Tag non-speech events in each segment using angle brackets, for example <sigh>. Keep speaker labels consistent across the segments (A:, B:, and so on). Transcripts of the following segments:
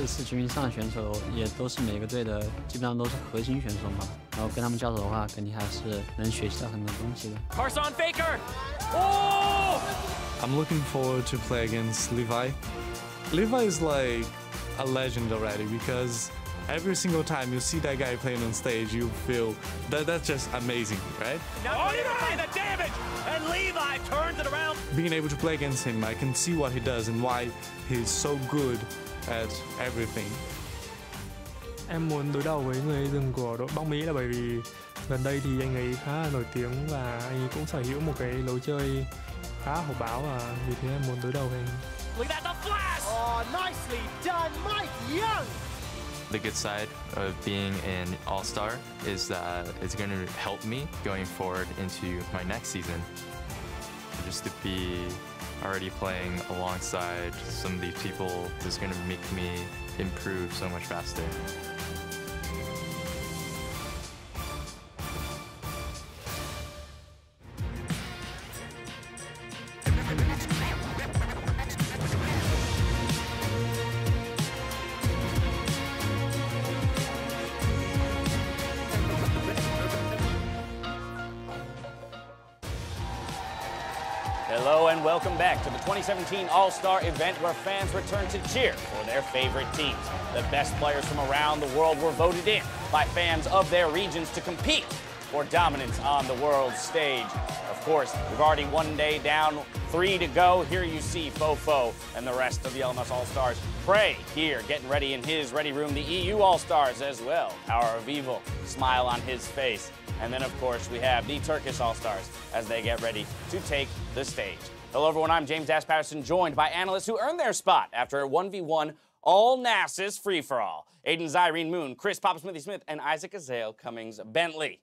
A: 这次集训上的选手也都是每个队的，基本上都是核心选手嘛。然后跟他们交手的话，肯定还是能学习到很多东西的。
B: Karsa
C: I'm looking forward to play against Levi. Levi is like a legend already because every single time you see that guy playing on stage, you feel that that's just amazing, right?
B: Now oh, Levi, the damage, and Levi turns it around.
C: Being able to play against him, I can see what he does and why he's so good at everything.
D: Em muốn đối đầu với người rừng của đội bóng Mỹ là bởi vì gần đây thì anh ấy khá là nổi tiếng và anh ấy cũng sở hữu một cái lối chơi khá hổ báo và vì thế em muốn đối đầu với anh.
B: Look at the flash!
E: Oh, nicely done, Mike Young!
F: The good side of being an all star is that it's going to help me going forward into my next season. Just to be already playing alongside some of these people is going to make me improve so much faster.
G: Hello and welcome back to the 2017 All-Star event where fans return to cheer for their favorite teams. The best players from around the world were voted in by fans of their regions to compete for dominance on the world stage. Of course, we've already one day down, three to go. Here you see Fofo and the rest of the LMS All-Stars. Pray here getting ready in his ready room. The EU All-Stars as well. Power of Evil, smile on his face. And then, of course, we have the Turkish All Stars as they get ready to take the stage. Hello, everyone. I'm James Dash Patterson, joined by analysts who earned their spot after a 1v1 all Nasus free for all. Aiden Zirene Moon, Chris Papa Smithy Smith, and Isaac Azael Cummings Bentley.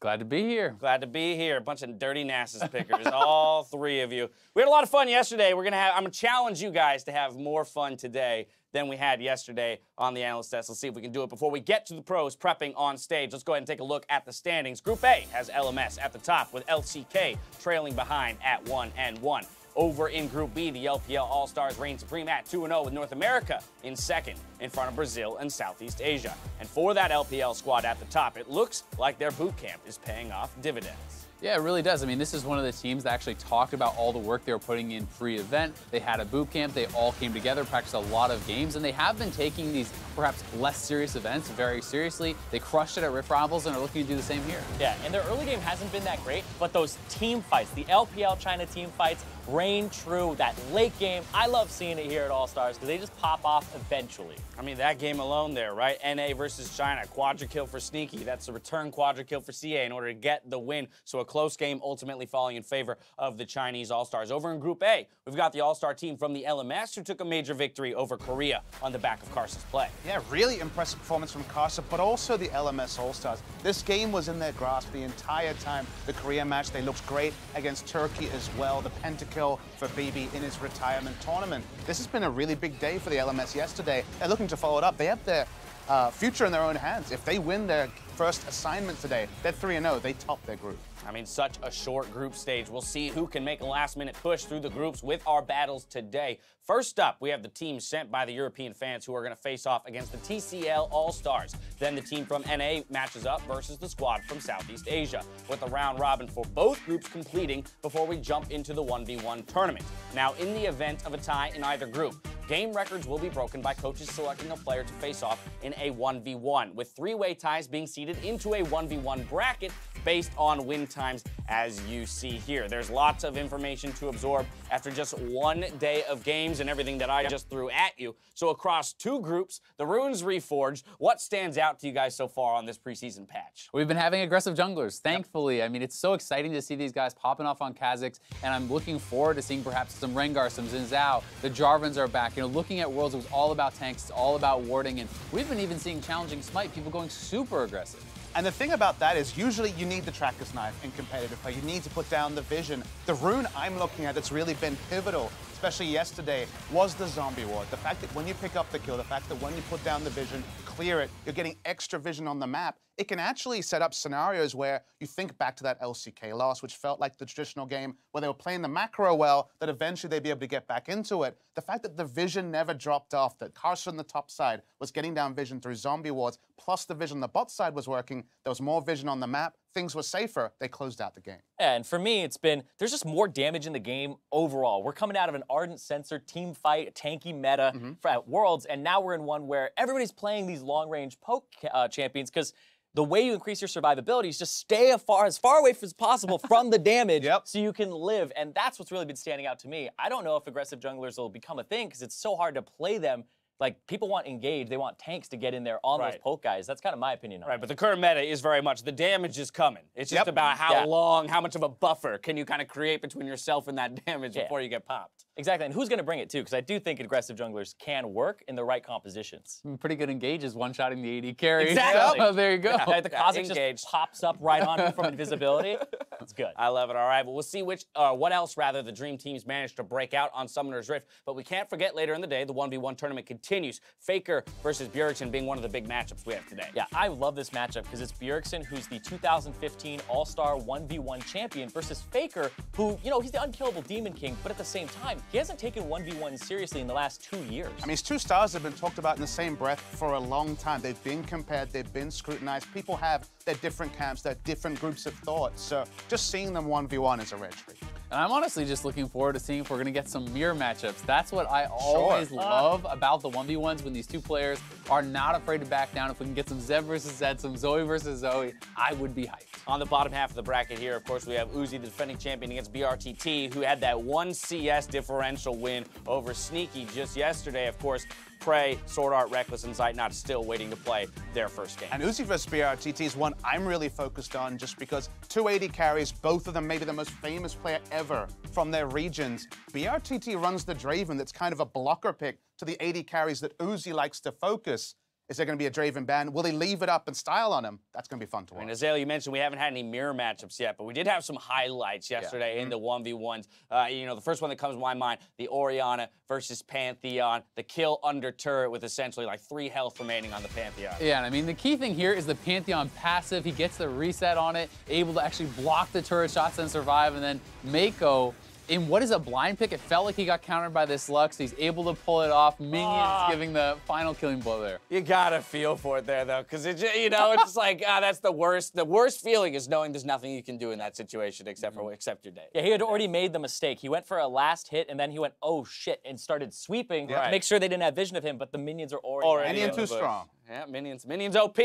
H: Glad to be here.
G: Glad to be here. A bunch of dirty Nasus pickers, all <laughs> three of you. We had a lot of fun yesterday. We're gonna have. I'm gonna challenge you guys to have more fun today than we had yesterday on the analyst test. Let's see if we can do it before we get to the pros prepping on stage. Let's go ahead and take a look at the standings. Group A has LMS at the top with LCK trailing behind at one and one. Over in Group B, the LPL All Stars reign supreme at 2 0 with North America in second, in front of Brazil and Southeast Asia. And for that LPL squad at the top, it looks like their boot camp is paying off dividends.
H: Yeah, it really does. I mean, this is one of the teams that actually talked about all the work they were putting in pre-event. They had a boot camp. They all came together, practiced a lot of games, and they have been taking these perhaps less serious events very seriously. They crushed it at Rift Rivals and are looking to do the same here.
I: Yeah, and their early game hasn't been that great, but those team fights, the LPL China team fights, reign true. That late game, I love seeing it here at All Stars because they just pop off eventually.
G: I mean, that game alone there, right? NA versus China, quadra kill for Sneaky. That's a return quadra kill for CA in order to get the win. So a close game ultimately falling in favor of the Chinese All Stars. Over in Group A, we've got the All Star team from the LMS who took a major victory over Korea on the back of Karsa's play.
J: Yeah, really impressive performance from Carson, but also the LMS All Stars. This game was in their grasp the entire time. The Korea match, they looked great against Turkey as well. The pentakill for BB in his retirement tournament. This has been a really big day for the LMS yesterday. They're looking to follow it up. They have their uh, future in their own hands. If they win their first assignment today, they're 3 0. They top their group.
G: I mean, such a short group stage. We'll see who can make a last minute push through the groups with our battles today. First up, we have the team sent by the European fans who are going to face off against the TCL All Stars. Then the team from NA matches up versus the squad from Southeast Asia, with a round robin for both groups completing before we jump into the 1v1 tournament. Now, in the event of a tie in either group, Game records will be broken by coaches selecting a player to face off in a 1v1, with three-way ties being seeded into a 1v1 bracket based on win times as you see here. There's lots of information to absorb after just one day of games and everything that I just threw at you. So across two groups, the Runes Reforged, what stands out to you guys so far on this preseason patch?
H: We've been having aggressive junglers, thankfully. I mean, it's so exciting to see these guys popping off on Kha'Zix, and I'm looking forward to seeing perhaps some Rengar, some Xin Zhao. The Jarvans are back. You know, looking at Worlds, it was all about tanks, it's all about warding, and we've been even seeing challenging Smite, people going super aggressive.
J: And the thing about that is usually you need the tracker's knife in competitive play. You need to put down the vision. The rune I'm looking at that's really been pivotal, especially yesterday, was the zombie ward. The fact that when you pick up the kill, the fact that when you put down the vision, clear it, you're getting extra vision on the map. It can actually set up scenarios where you think back to that LCK loss, which felt like the traditional game where they were playing the macro well, that eventually they'd be able to get back into it. The fact that the vision never dropped off, that Karsa on the top side was getting down vision through zombie wards, plus the vision on the bot side was working, there was more vision on the map, things were safer, they closed out the game.
I: And for me, it's been there's just more damage in the game overall. We're coming out of an Ardent Censer team fight, tanky meta for, at Worlds, and now we're in one where everybody's playing these long range poke uh, champions because. The way you increase your survivability is just stay as far as far away as possible from the damage, <laughs> so you can live, and that's what's really been standing out to me. I don't know if aggressive junglers will become a thing because it's so hard to play them. Like people want engage, they want tanks to get in there on those poke guys. That's kind of my opinion. On
G: Right,
I: it.
G: but the current meta is very much the damage is coming. It's just
J: Yep.
G: about how
I: Yeah.
G: long, how much of a buffer can you kind of create between yourself and that <laughs> damage
I: Yeah.
G: before you get popped.
I: Exactly, and who's going to bring it too? Because I do think aggressive junglers can work in the right compositions.
H: Pretty good engages one-shotting the AD carry.
I: Exactly.
H: So, <laughs> there you go.
I: Yeah, the
G: Yeah,
I: Kha'Zix
G: engaged.
I: just pops up right on you from invisibility. <laughs> It's good.
G: I love it. All right, well, we'll see which, uh, what else rather the Dream Teams managed to break out on Summoner's Rift. But we can't forget later in the day, the 1v1 tournament continues. Faker versus Bjergsen being one of the big matchups we have today.
I: Yeah, I love this matchup because it's Bjergsen, who's the 2015 All-Star 1v1 champion, versus Faker, who, you know, he's the unkillable Demon King, but at the same time, he hasn't taken 1v1 seriously in the last two years.
J: I mean, his two stars have been talked about in the same breath for a long time. They've been compared, they've been scrutinized. People have their different camps, their different groups of thought. So just seeing them 1v1 is a rare treat.
H: And I'm honestly just looking forward to seeing if we're going to get some mirror matchups. That's what I always love about the 1v1s when these two players are not afraid to back down. If we can get some Zed versus Zed, some Zoe versus Zoe, I would be hyped.
G: On the bottom half of the bracket here, of course, we have Uzi, the defending champion, against BRTT, who had that one CS differential win over Sneaky just yesterday. Of course, Pray, Sword Art, Rekkles, and Zeitnot still waiting to play their first game.
J: And Uzi vs BRTT is one I'm really focused on just because 280 carries, both of them maybe the most famous player ever from their regions. BRTT runs the Draven that's kind of a blocker pick to the 80 carries that Uzi likes to focus. Is there going to be a Draven ban? Will they leave it up and style on him? That's going to be fun to
G: I
J: watch.
G: mean, Azael, you mentioned we haven't had any mirror matchups yet, but we did have some highlights yesterday in the 1v1s. Uh, you know, the first one that comes to my mind, the Orianna versus Pantheon, the kill under turret with essentially like three health remaining on the Pantheon.
H: Yeah, and I mean, the key thing here is the Pantheon passive. He gets the reset on it, able to actually block the turret shots and survive. And then Mako, in what is a blind pick, it felt like he got countered by this Lux. He's able to pull it off. Minions
G: Ah.
H: giving the final killing blow there.
G: You gotta feel for it there, though, because it, you know, it's like, <laughs> ah, that's the worst. The worst feeling is knowing there's nothing you can do in that situation except for accept your day.
I: Yeah, he had already made the mistake. He went for a last hit, and then he went, oh shit, and started sweeping
G: Right.
I: to make sure they didn't have vision of him, but the minions are already,
G: Already
J: Minion
G: in
J: too strong.
G: Yeah, minions. Minions OP.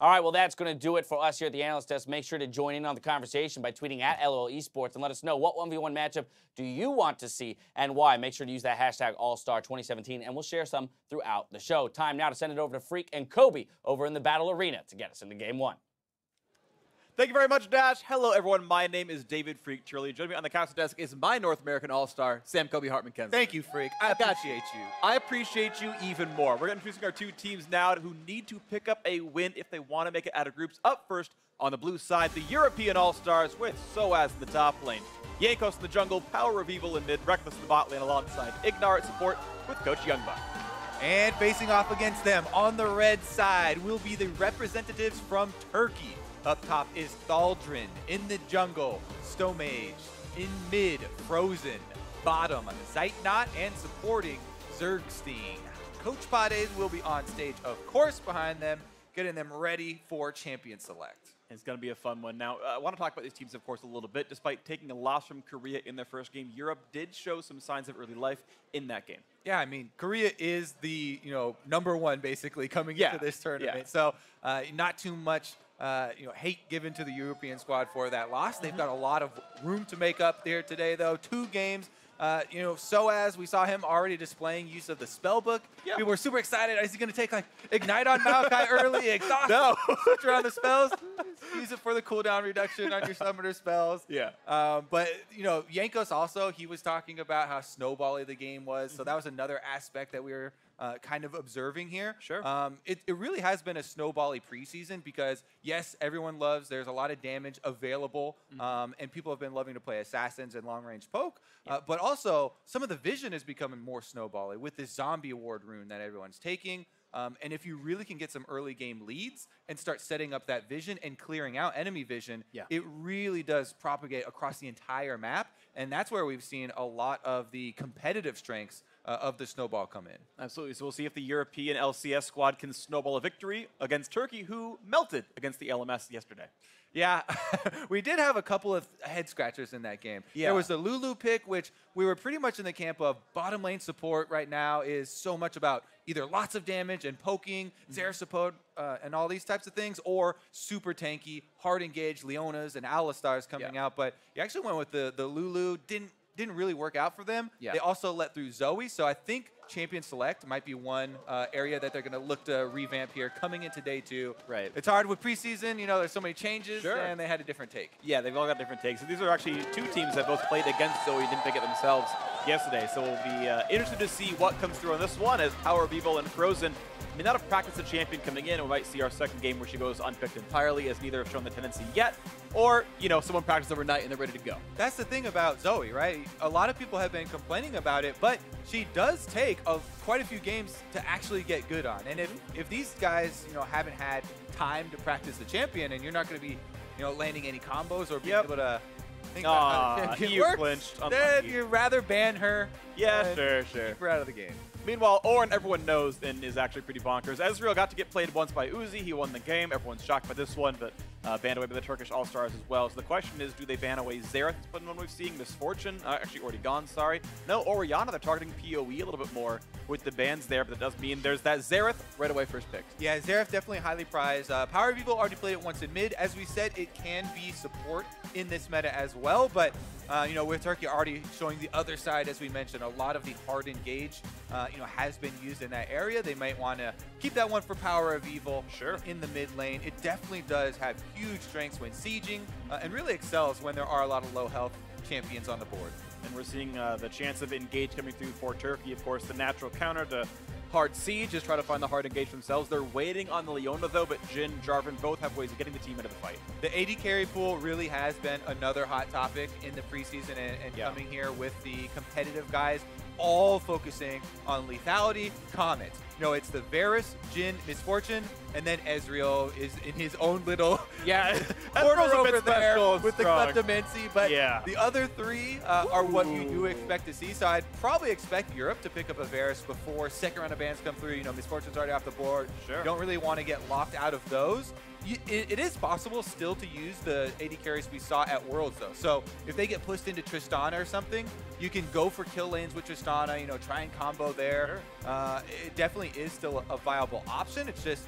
G: All right, well, that's going to do it for us here at the Analyst Desk. Make sure to join in on the conversation by tweeting at LOL Esports and let us know what 1v1 matchup do you want to see and why. Make sure to use that hashtag AllStar2017, and we'll share some throughout the show. Time now to send it over to Freak and Kobe over in the Battle Arena to get us into Game 1.
B: Thank you very much, Dash. Hello, everyone. My name is David Freak Turley. Joining me on the council desk is my North American All-Star, Sam Kobe Hartman Kenzler.
K: Thank you, Freak. I appreciate you.
B: I appreciate you even more. We're introducing our two teams now who need to pick up a win if they want to make it out of groups. Up first on the blue side, the European All-Stars with Soaz in the top lane, Jankos in the jungle, Power of Evil in mid, Rekkles in the bot lane alongside Ignar at support with Coach Youngbuck.
K: And facing off against them on the red side will be the representatives from Turkey. Up top is Thaldrin. In the jungle, Stomage. In mid, Frozen. Bottom, Zeitnot. And supporting, Zergsting. Coach Pades will be on stage, of course, behind them, getting them ready for Champion Select.
B: It's going to be a fun one. Now, uh, I want to talk about these teams, of course, a little bit. Despite taking a loss from Korea in their first game, Europe did show some signs of early life in that game.
K: Yeah, I mean, Korea is the you know number one basically coming
B: Yeah,
K: into this tournament.
B: yeah.
K: So uh, not too much uh, you know hate given to the European squad for that loss. They've got a lot of room to make up there today, though. Two games. Uh, you know, so as we saw him already displaying use of the spell book,
B: Yeah.
K: we were super excited. Is he going to take like ignite on Maokai <laughs> early, exhaust,
B: No.
K: switch around the spells, use it for the cooldown reduction on your summoner spells?
B: Yeah.
K: Um, but you know, Jankos also he was talking about how snowbally the game was, so that was another aspect that we were uh, kind of observing here.
B: Sure.
K: Um, it, it really has been a snowbally preseason because yes, everyone loves. There's a lot of damage available, um, and people have been loving to play assassins and long range poke. Uh, but also, some of the vision is becoming more snowbally with this zombie award rune that everyone's taking. Um, and if you really can get some early game leads and start setting up that vision and clearing out enemy vision,
B: Yeah.
K: it really does propagate across the entire map. And that's where we've seen a lot of the competitive strengths uh, of the snowball come in.
B: Absolutely. So we'll see if the European LCS squad can snowball a victory against Turkey, who melted against the LMS yesterday.
K: Yeah, <laughs> we did have a couple of head scratchers in that game.
B: Yeah.
K: There was the Lulu pick, which we were pretty much in the camp of bottom lane support right now is so much about either lots of damage and poking, Xerath support, uh, and all these types of things, or super tanky, hard engaged Leonas and Alistars coming out. But you actually went with the, the Lulu, didn't didn't really work out for them.
B: Yeah.
K: They also let through Zoe, so I think Champion Select might be one uh, area that they're going to look to revamp here coming into day two.
B: Right.
K: It's hard with preseason, you know, there's so many changes,
B: Sure.
K: and they had a different take.
B: Yeah, they've all got different takes. So these are actually two teams that both played against Zoe didn't pick it themselves yesterday. So we'll be uh, interested to see what comes through on this one as Power of Evil and Frozen may not have practiced the champion coming in. We might see our second game where she goes unpicked entirely as neither have shown the tendency yet. Or, you know, someone practiced overnight and they're ready to go.
K: That's the thing about Zoe, right? A lot of people have been complaining about it, but she does take a, quite a few games to actually get good on. And if, if these guys, you know, haven't had time to practice the champion and you're not going to be, you know, landing any combos or being
B: Yep.
K: able to think about how <laughs> the
B: Aw, you
K: works,
B: flinched.
K: then you'd rather ban her.
B: Yeah, sure, sure.
K: Keep her out of the game.
B: Meanwhile, Ornn, everyone knows, and is actually pretty bonkers. Ezreal got to get played once by Uzi. He won the game. Everyone's shocked by this one, but uh, banned away by the Turkish All-Stars as well. So the question is, do they ban away Xerath? It's been one we've seen. Miss Fortune, uh, actually already gone, sorry. No, Orianna, they're targeting PoE a little bit more with the bans there, but that does mean there's that Xerath right away first pick.
K: Yeah, Xerath definitely highly prized. Uh, Power of Evil already played it once in mid. As we said, it can be support in this meta as well, but uh, you know, with Turkey already showing the other side, as we mentioned, a lot of the hard engage, uh, you know, has been used in that area. They might want to keep that one for Power of Evil.
B: Sure.
K: In the mid lane, it definitely does have huge strengths when sieging, uh, and really excels when there are a lot of low health champions on the board.
B: And we're seeing uh, the chance of engage coming through for Turkey. Of course, the natural counter to hard siege is try to find the hard engage themselves. They're waiting on the Leona though, but Jhin, Jarvan both have ways of getting the team into the fight.
K: The AD carry pool really has been another hot topic in the preseason and, and
B: Yeah.
K: coming here with the competitive guys all focusing on lethality, Comet. No, it's the Varus, Jhin, Misfortune, and then Ezreal is in his own little
B: Yeah, <laughs>
K: corner
B: Ezreal's a bit
K: over there with
B: strong.
K: the Kleptomancy. But
B: Yeah.
K: the other three uh, are what you do expect to see. So I'd probably expect Europe to pick up a Varus before second round of bans come through. You know, Miss Fortune's already off the board.
B: Sure.
K: You don't really want to get locked out of those. You, it, it is possible still to use the AD carries we saw at Worlds though. So if they get pushed into Tristana or something, you can go for kill lanes with Tristana. You know, try and combo there. Uh, it definitely is still a viable option. It's just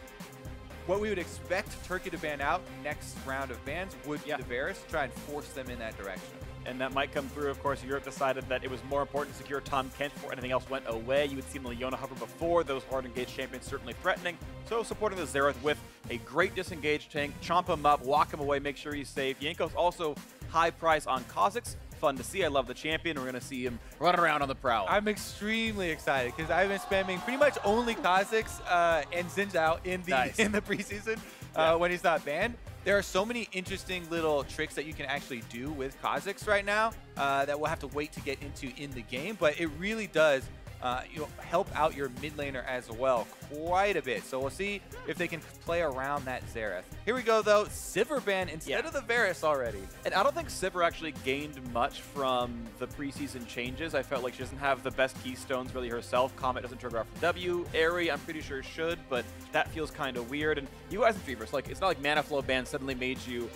K: what we would expect Turkey to ban out next round of bans would be
B: Yeah.
K: the Varus, try and force them in that direction.
B: And that might come through. Of course, Europe decided that it was more important to secure Tahm Kench before anything else went away. You had seen the Leona hover before, those hard engaged champions certainly threatening. So supporting the Xerath with a great disengaged tank, chomp him up, walk him away, make sure he's safe. Jankos also high price on Kha'Zix. Fun to see. I love the champion. We're going to see him run around on the prowl.
K: I'm extremely excited because I've been spamming pretty much only Kha'Zix uh, and Xin Zhao in the
B: Nice. <laughs>
K: in the preseason uh, when he's not banned. There are so many interesting little tricks that you can actually do with Kha'Zix right now uh, that we'll have to wait to get into in the game, but it really does uh, you know, help out your mid laner as well quite a bit. So we'll see if they can play around that Xerath. Here we go though, Sivir ban instead
B: Yeah.
K: of the Varus already.
B: And I don't think Sivir actually gained much from the preseason changes. I felt like she doesn't have the best keystones really herself. Comet doesn't trigger off the W. Aery, I'm pretty sure should, but that feels kind of weird. And you guys in Fevers, like it's not like mana flow ban suddenly made you,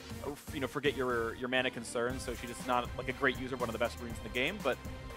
B: you know, forget your your mana concerns. So she's just not like a great user, one of the best runes in the game. But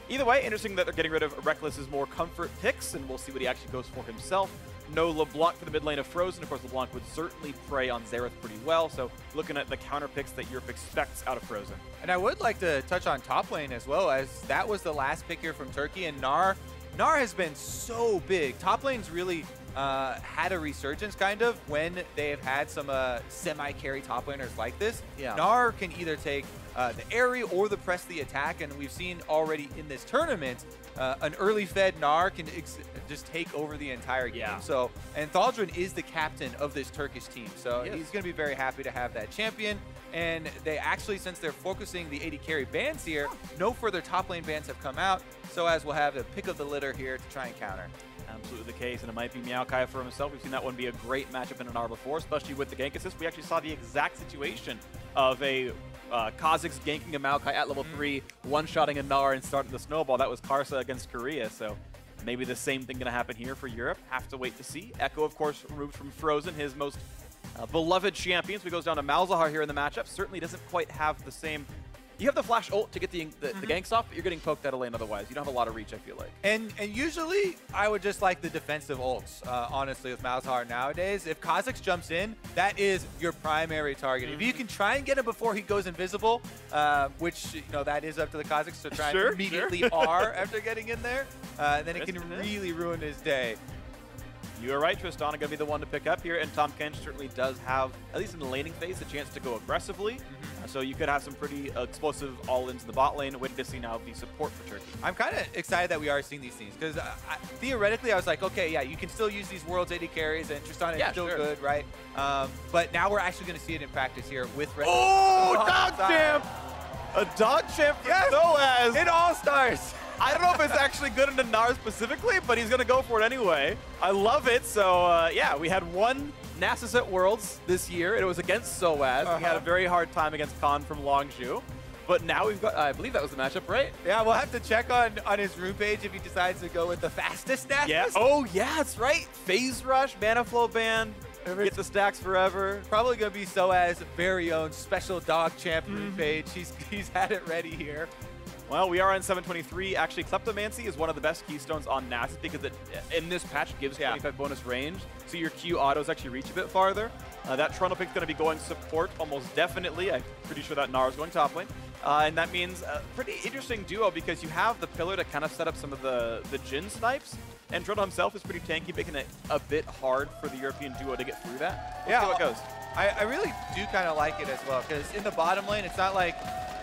B: either way, interesting that they're getting rid of Rekkles's more comfort picks, and we'll see what he actually goes for himself. No LeBlanc for the mid lane of Frozen. Of course, LeBlanc would certainly prey on Xerath pretty well. So looking at the counter picks that Europe expects out of Frozen.
K: And I would like to touch on top lane as well, as that was the last pick here from Turkey. And Gnar, Gnar has been so big. Top lane's really uh, had a resurgence, kind of, when they have had some uh, semi-carry top laners like this.
B: Yeah.
K: Gnar can either take uh, the Aery or the press the attack, and we've seen already in this tournament, uh, an early fed Gnar can ex- just take over the entire game.
B: Yeah.
K: So, and Thaldrin is the captain of this Turkish team, so
B: Yes.
K: he's going to be very happy to have that champion. And they actually, since they're focusing the 80 carry bans here, no further top lane bans have come out. So as we'll have a pick of the litter here to try and counter.
B: Absolutely the case, and it might be Maokai for himself. We've seen that one be a great matchup in an R before, especially with the gank assist. We actually saw the exact situation of a uh, Kha'Zix ganking a Maokai at level 3, one-shotting a Gnar and starting the snowball. That was Karsa against Korea, so maybe the same thing going to happen here for Europe. Have to wait to see. Ekko, of course, removed from Frozen, his most uh, beloved champion. So he goes down to Malzahar here in the matchup. Certainly doesn't quite have the same you have the flash ult to get the, the, the ganks off, but you're getting poked out of lane otherwise. You don't have a lot of reach, I feel like.
K: And and usually I would just like the defensive ults, uh, honestly, with Malzahar nowadays. If Kha'Zix jumps in, that is your primary target. If you can try and get him before he goes invisible, uh, which, you know, that is up to the Kha'Zix to try
B: Sure,
K: and immediately
B: sure.
K: R after getting in there, uh, then it can really ruin his day.
B: You are right, Tristana going to be the one to pick up here, and Tahm Kench certainly does have, at least in the laning phase, a chance to go aggressively.
K: Mm-hmm.
B: Uh, so you could have some pretty explosive all-ins in the bot lane. Waiting to see now the support for Turkey.
K: I'm kind of excited that we are seeing these things because theoretically I was like, okay, yeah, you can still use these Worlds 80 carries and Tristana is still
B: sure.
K: good, right? Um, but now we're actually going to see it in practice here with Red.
B: Oh, <laughs> dog champ! A dog champ for
K: Yes!
B: Soaz!
K: in All Stars.
B: I don't know if it's actually good into Gnar specifically, but he's going to go for it anyway. I love it. So, uh, yeah, we had one Nasus at Worlds this year, and it was against Soaz. We had
K: Uh-huh.
B: a very hard time against Khan from Longzhu. But now we've got, I believe that was the matchup, right?
K: Yeah, we'll have to check on on his room page if he decides to go with the fastest Nasus.
B: Yeah. Oh, yeah, that's right. Phase Rush, Mana Flow Band, get
K: it's-
B: the stacks forever.
K: Probably gonna be Soaz's very own special dog champ room
B: Mm-hmm.
K: page. He's <laughs> he's had it ready here.
B: Well, we are on 723. Actually, Kleptomancy is one of the best keystones on Nasus because it, in this patch, gives
K: Yeah.
B: 25 bonus range, so your Q autos actually reach a bit farther. Uh, that Trundle pick's going to be going support almost definitely. I'm pretty sure that Nara's going top lane. Uh, and that means a pretty interesting duo because you have the pillar to kind of set up some of the, the Jhin snipes, and Trundle himself is pretty tanky, making it a bit hard for the European duo to get through that. We'll
K: Yeah,
B: see how it goes.
K: I, I really do kind of like it as well because in the bottom lane, it's not like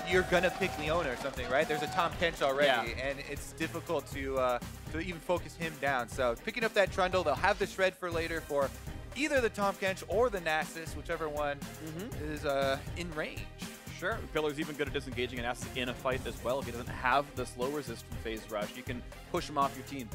K: you're gonna pick Leona or something, right? There's a Tahm Kench already,
B: Yeah.
K: and it's difficult to uh, to even focus him down. So picking up that Trundle, they'll have the shred for later for either the Tahm Kench or the Nasus, whichever one is uh, in range.
B: Sure. Pillar's even good at disengaging an asset in a fight as well. If he doesn't have the slow resist from Phase Rush, you can push him off your team.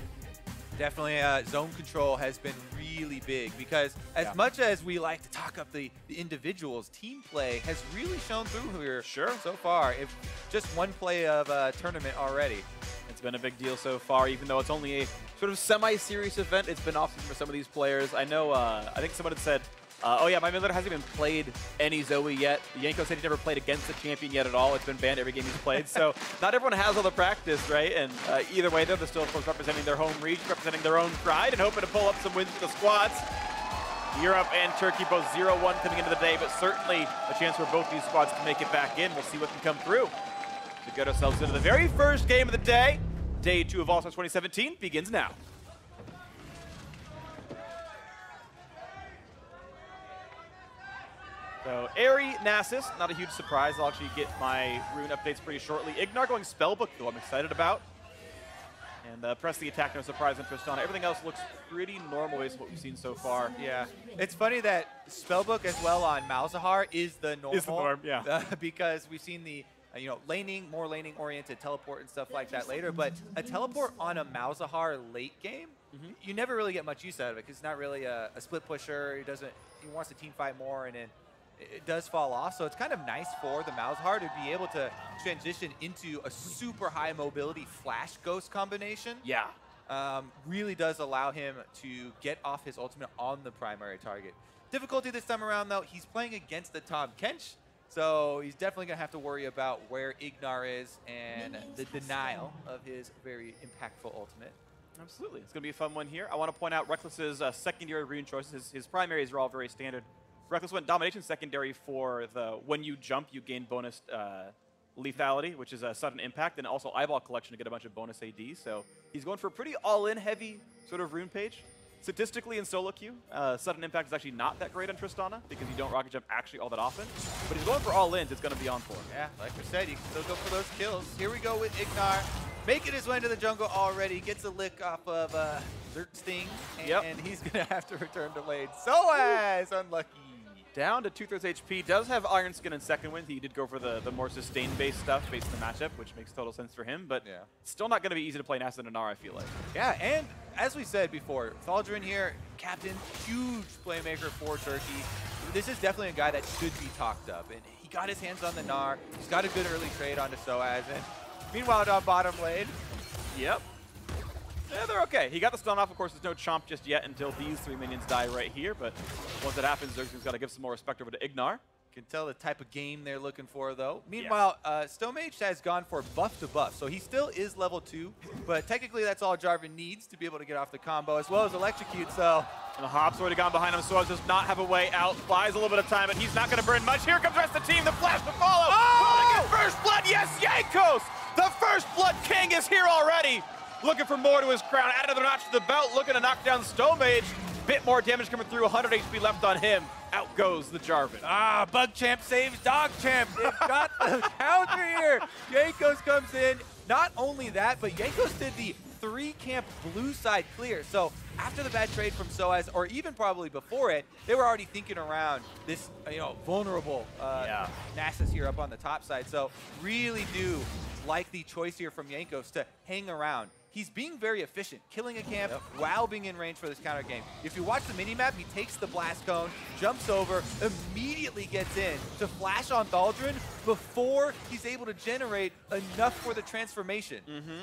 K: Definitely, uh, zone control has been really big because as
B: Yeah.
K: much as we like to talk up the, the individuals, team play has really shown through here
B: Sure.
K: so far. If just one play of a tournament already.
B: It's been a big deal so far, even though it's only a sort of semi-serious event. It's been off for some of these players. I know, uh, I think someone had said, uh, oh yeah, my Miller hasn't even played any Zoe yet. Yanko said he never played against the champion yet at all. It's been banned every game he's played. so <laughs> not everyone has all the practice, right? And uh, either way, though, they're still, of course, representing their home region, representing their own pride, and hoping to pull up some wins for the squads. Europe and Turkey both 0-1 coming into the day, but certainly a chance for both these squads to make it back in. We'll see what can come through to get ourselves into the very first game of the day. Day two of All Stars 2017 begins now. So, Aery, Nasus, not a huge surprise. I'll actually get my rune updates pretty shortly. Ignar going Spellbook, though I'm excited about. And uh, press the attack, no surprise on Tristana. Everything else looks pretty normal based on what we've seen so far.
K: Yeah, it's funny that Spellbook as well on Malzahar is the normal.
B: Is the norm, yeah. <laughs>
K: uh, because we've seen the uh, you know laning, more laning oriented teleport and stuff like that later. But a teleport on a Malzahar late game,
B: Mm-hmm.
K: you never really get much use out of it because it's not really a, a split pusher. He doesn't. He wants to team fight more, and then it it does fall off. So it's kind of nice for the Malzahar to be able to transition into a super high mobility flash ghost combination
B: Yeah.
K: um, really does allow him to get off his ultimate on the primary target. Difficulty this time around, though, he's playing against the Tahm Kench, so he's definitely going to have to worry about where Ignar is and the denial of his very impactful ultimate.
B: Absolutely. It's going to be a fun one here. I want to point out Rekkles's uh, secondary rune choices. His, his primaries are all very standard. Rekkles went Domination secondary for the when you jump, you gain bonus uh, lethality, which is a sudden impact, and also Eyeball Collection to get a bunch of bonus AD. So he's going for a pretty all-in heavy sort of rune page. Statistically in solo queue, uh, sudden impact is actually not that great on Tristana because you don't rocket jump actually all that often. But he's going for all-ins, it's going to be on for him.
K: Yeah, like we said, you can still go for those kills. Here we go with Ignar. Making his way into the jungle already. Gets a lick off of uh, Sting. And,
B: Yep.
K: and he's going <laughs> to have to return to lane. So as unlucky.
B: Down to two-thirds HP. Does have Iron Skin and second wind. He did go for the, the more sustain-based stuff based on the matchup, which makes total sense for him. But
K: Yeah.
B: still not going to be easy to play Nasa and Nara, I feel like.
K: Yeah, and as we said before, Thaldrin here, captain, huge playmaker for Turkey. This is definitely a guy that should be talked up. And he got his hands on the Gnar. He's got a good early trade onto Soaz. And meanwhile, down bottom lane,
B: Yep. Yeah, they're okay. He got the stun off. Of course, there's no chomp just yet until these three minions die right here. But once that happens, Zerg's got to give some more respect over to Ignar.
K: can tell the type of game they're looking for, though. Meanwhile, uh, Stomage has gone for buff to buff, so he still is level 2, but technically that's all Jarvan needs to be able to get off the combo, as well as electrocute, so...
B: And the Hop's already gone behind him, so does not have a way out. Buys a little bit of time, but he's not going to burn much. Here comes the rest of the team. The flash to follow. Oh! First blood? Yes, Jankos! The first blood king is here already. Looking for more to his crown. Add another notch to the belt. Looking to knock down Stomage. Bit more damage coming through. 100 HP left on him. Out goes the Jarvan.
K: Ah, Bug Champ saves Dog Champ. They've got the <laughs> counter here. Jankos comes in. Not only that, but Jankos did the three camp blue side clear. So after the bad trade from Soaz, or even probably before it, they were already thinking around this, you know, vulnerable uh,
B: Yeah.
K: Nasus here up on the top side. So really do like the choice here from Jankos to hang around. He's being very efficient, killing a camp while being in range for this counter game. If you watch the minimap, he takes the blast cone, jumps over, immediately gets in to flash on Thaldrin before he's able to generate enough for the transformation.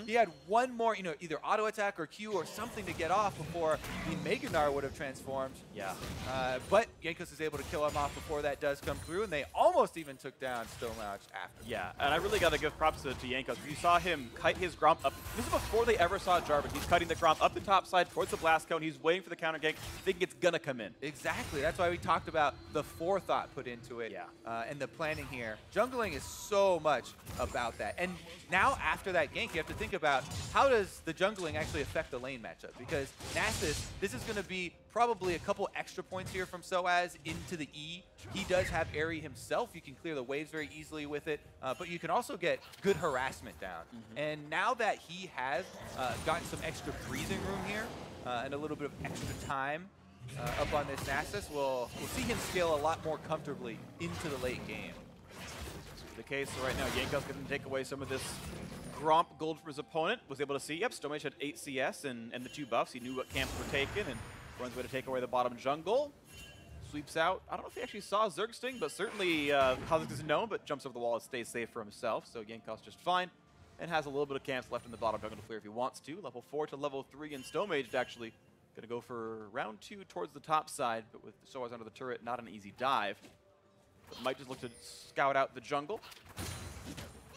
K: He had one more, you know, either auto attack or Q or something to get off before the Mega Gnar would have transformed.
B: Yeah.
K: Uh, but Jankos is able to kill him off before that does come through, and they almost even took down Stonelaunch after.
B: Yeah, and I really got to give props to, to Jankos. You saw him kite his Gromp up. This is before they ever saw Jarvan. He's cutting the Gromp up the top side towards the blast cone. He's waiting for the counter gank, thinking it's gonna come in.
K: Exactly. That's why we talked about the forethought put into it
B: Yeah.
K: uh, and the planning here. Jungling is so much about that. And now after that gank, you have to think about how does the jungling actually affect the lane matchup? Because Nasus, this is going to be probably a couple extra points here from Soaz into the E. He does have Aery himself. You can clear the waves very easily with it, uh, but you can also get good harassment down. And now that he has uh, gotten some extra breathing room here uh, and a little bit of extra time, uh, up on this Nasus, we'll, we'll see him scale a lot more comfortably into the late game.
B: the case. So right now, Jankos going to take away some of this Gromp gold from his opponent. Was able to see, yep, Stomach had 8 CS and, and the two buffs. He knew what camps were taken and runs away to take away the bottom jungle. Sweeps out. I don't know if he actually saw Zergsting, but certainly uh, Kha'Zix doesn't know, but jumps over the wall and stays safe for himself. So Jankos just fine and has a little bit of camps left in the bottom jungle to clear if he wants to. Level 4 to level 3 and Stomage actually going to go for round 2 towards the top side, but with Soaz under the turret, not an easy dive. But might just look to scout out the jungle.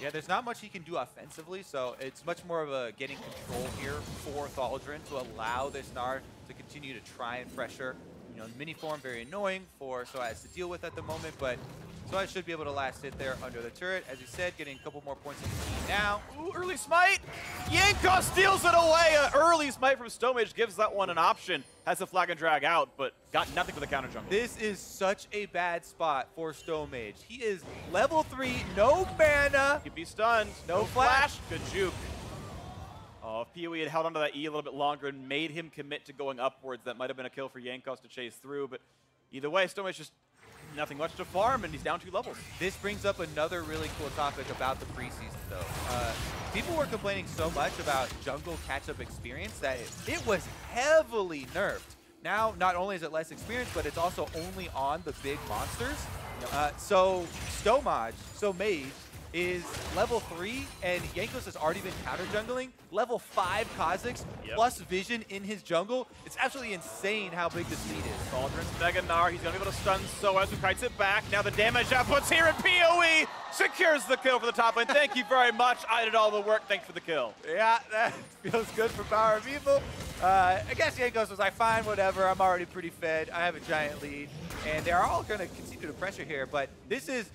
K: Yeah, there's not much he can do offensively, so it's much more of a getting control here for Thaldrin to allow this Gnar continue to try and pressure. You know, mini form very annoying for Soaz to deal with at the moment, but Soaz should be able to last hit there under the turret. As you said, getting a couple more points in the team now.
B: Ooh, early smite! Yanko steals it away! An early smite from Stomage gives that one an option. Has the flag and drag out, but got nothing for the counter jungle.
K: This is such a bad spot for Stomage. He is level 3, no mana.
B: Could be stunned.
K: No flash.
B: Good juke. Oh, if PoE had held onto that E a little bit longer and made him commit to going upwards, that might have been a kill for Jankos to chase through. But either way, Stomage just nothing much to farm, and he's down two levels.
K: This brings up another really cool topic about the preseason, though. Uh, people were complaining so much about jungle catch-up experience that it, it was heavily nerfed. Now, not only is it less experience, but it's also only on the big monsters. Uh, so, Stomage, so Mage, is level 3, and Jankos has already been counter jungling. Level 5 Kha'Zix,
B: Yep.
K: plus vision in his jungle. It's absolutely insane how big this lead is.
B: Thaldrin's Mega Gnar, he's going to be able to stun Soaz, who kites it back. Now the damage outputs here in PoE secures the kill for the top lane. Thank you very much. I did all the work. Thanks for the kill.
K: Yeah, <laughs> that feels good for Power of Evil. Uh, I guess Jankos was like, fine, whatever. I'm already pretty fed. I have a giant lead. And they're all going to continue to pressure here. But this is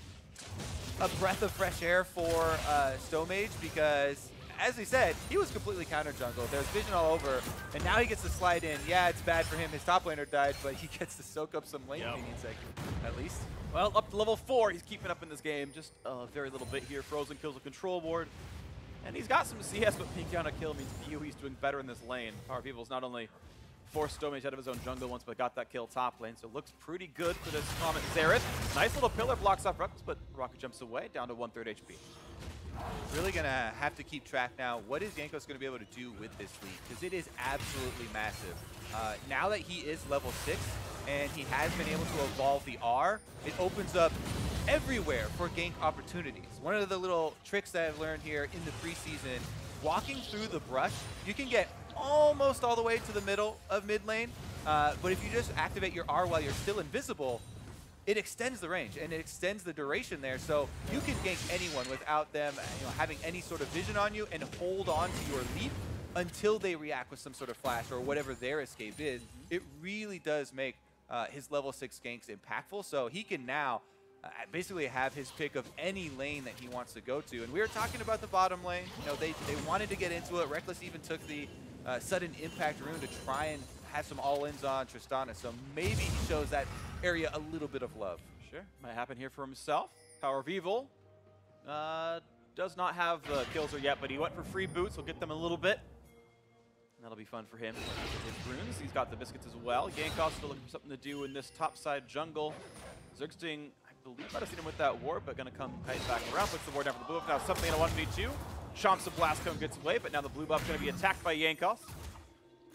K: a breath of fresh air for uh, Stomage because, as he said, he was completely counter jungle. There's vision all over. And now he gets to slide in. Yeah, it's bad for him. His top laner died, but he <laughs> gets to soak up some lane
B: Yep.
K: minions, like, at least.
B: Well, up to level four, he's keeping up in this game. Just a very little bit here. Frozen kills a control board. And he's got some CS, but peeking down a kill means PoE's doing better in this lane. Power People's not only forced Stomage out of his own jungle once, but got that kill top lane. So looks pretty good for this Comet Xerath. Nice little pillar blocks off Rekkles, but Rocket jumps away down to one-third HP.
K: Really gonna have to keep track now. What is Jankos gonna be able to do with this lead? Because it is absolutely massive. Uh, now that he is level six and he has been able to evolve the R, it opens up everywhere for gank opportunities. One of the little tricks that I've learned here in the preseason, walking through the brush, you can get almost all the way to the middle of mid lane. Uh, but if you just activate your R while you're still invisible, it extends the range and it extends the duration there. So you can gank anyone without them you know, having any sort of vision on you and hold on to your leap until they react with some sort of flash or whatever their escape is. It really does make uh, his level 6 ganks impactful. So he can now uh, basically have his pick of any lane that he wants to go to. And we were talking about the bottom lane. You know, they, they wanted to get into it. Rekkles even took the uh, sudden impact rune to try and have some all-ins on Tristana. So maybe he shows that area a little bit of love.
B: Sure, might happen here for himself. Power of Evil uh, does not have the kills or yet, but he went for free boots. He'll get them a little bit. That'll be fun for him. His runes, he's got the biscuits as well. Yankov still looking for something to do in this top side jungle. Zergsting, I believe have seen him with that ward, but gonna come kite back around, puts the ward down for the blue. Now something in a 1v2. Chomps the blast cone gets away, but now the blue buff gonna be attacked by Jankos.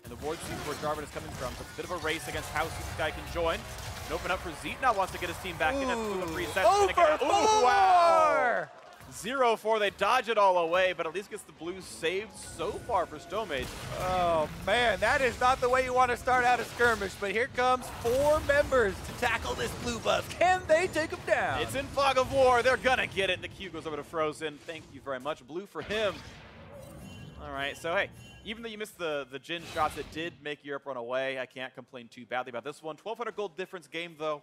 B: And the ward sees where Jarvan is coming from. So it's a bit of a race against how this guy can join. And open up for Zeet now wants to get his team back Ooh. in. That's blue buff resets.
K: Over Ooh, wow!
B: Zero four, they dodge it all away, but at least gets the blue saved so far for Stomage.
K: Oh man, that is not the way you want to start out a skirmish, but here comes four members to tackle this blue buff. Can they take him down?
B: It's in Fog of War, they're gonna get it. and The Q goes over to Frozen. Thank you very much. Blue for him. All right, so hey, even though you missed the, the Jhin shots that did make Europe run away, I can't complain too badly about this one. 1,200 gold difference game, though.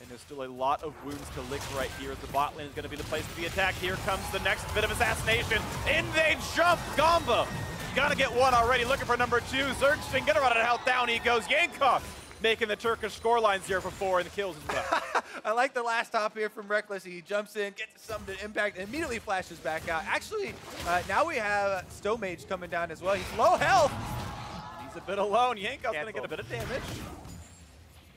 B: And there's still a lot of wounds to lick right here. The bot lane is going to be the place to be attacked. Here comes the next bit of assassination. In they jump. Gamba. Gotta get one already. Looking for number two. Zergsting gonna run out of health. Down he goes. Yankov making the Turkish scoreline 0 for 4 and the kills as well. <laughs>
K: I like the last top here from Rekkles. He jumps in, gets some to impact, and immediately flashes back out. Actually, uh, now we have Stomage coming down as well. He's low health.
B: He's a bit alone. Yankov's going to get a bit of damage.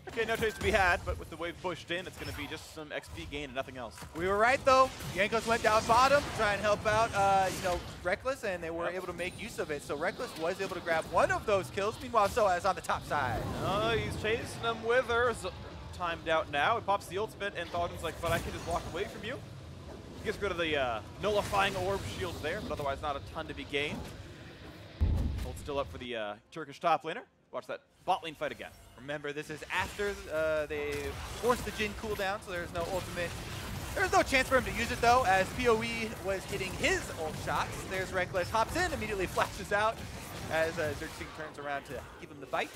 B: Okay, no chase to be had, but with the wave pushed in, it's going to be just some XP gain and nothing else.
K: We were right, though. Jankos went down bottom to try and help out, uh, you know, Rekkles, and they were yep. able to make use of it. So Rekkles was able to grab one of those kills. Meanwhile, Soaz on the top side.
B: Oh, he's chasing them with her. timed out now. It pops the ultimate, and Thogden's like, but I can just walk away from you. He gets rid of the uh, nullifying orb shield there, but otherwise not a ton to be gained. Hold still up for the uh, Turkish top laner. Watch that bot lane fight again.
K: Remember, this is after uh, they forced the Jhin cooldown, so there's no ultimate. There's no chance for him to use it, though, as PoE was hitting his ult shots. There's Rekkles, hops in, immediately <laughs> flashes out as uh, turns around to give him the bite.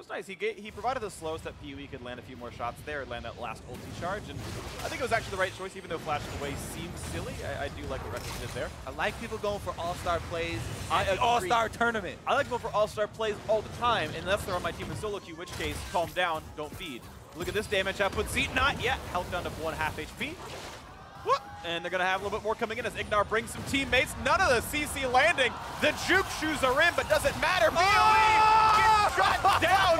B: It was nice. He gave, he provided the slows that PoE could land a few more shots there, land that last ulti charge, and I think it was actually the right choice, even though flashing away seems silly. I, I do like what Rekkles did there.
K: I like people going for all-star plays at the all-star tournament.
B: I like going for all-star plays all the time, unless they're on my team in solo queue, in which case, calm down, don't feed. Look at this damage output. Zeet not yet. Health down to one half HP. What? And they're going to have a little bit more coming in as Ignar brings some teammates. None of the CC landing. The juke shoes are in, but doesn't matter. PoE oh! Shot down.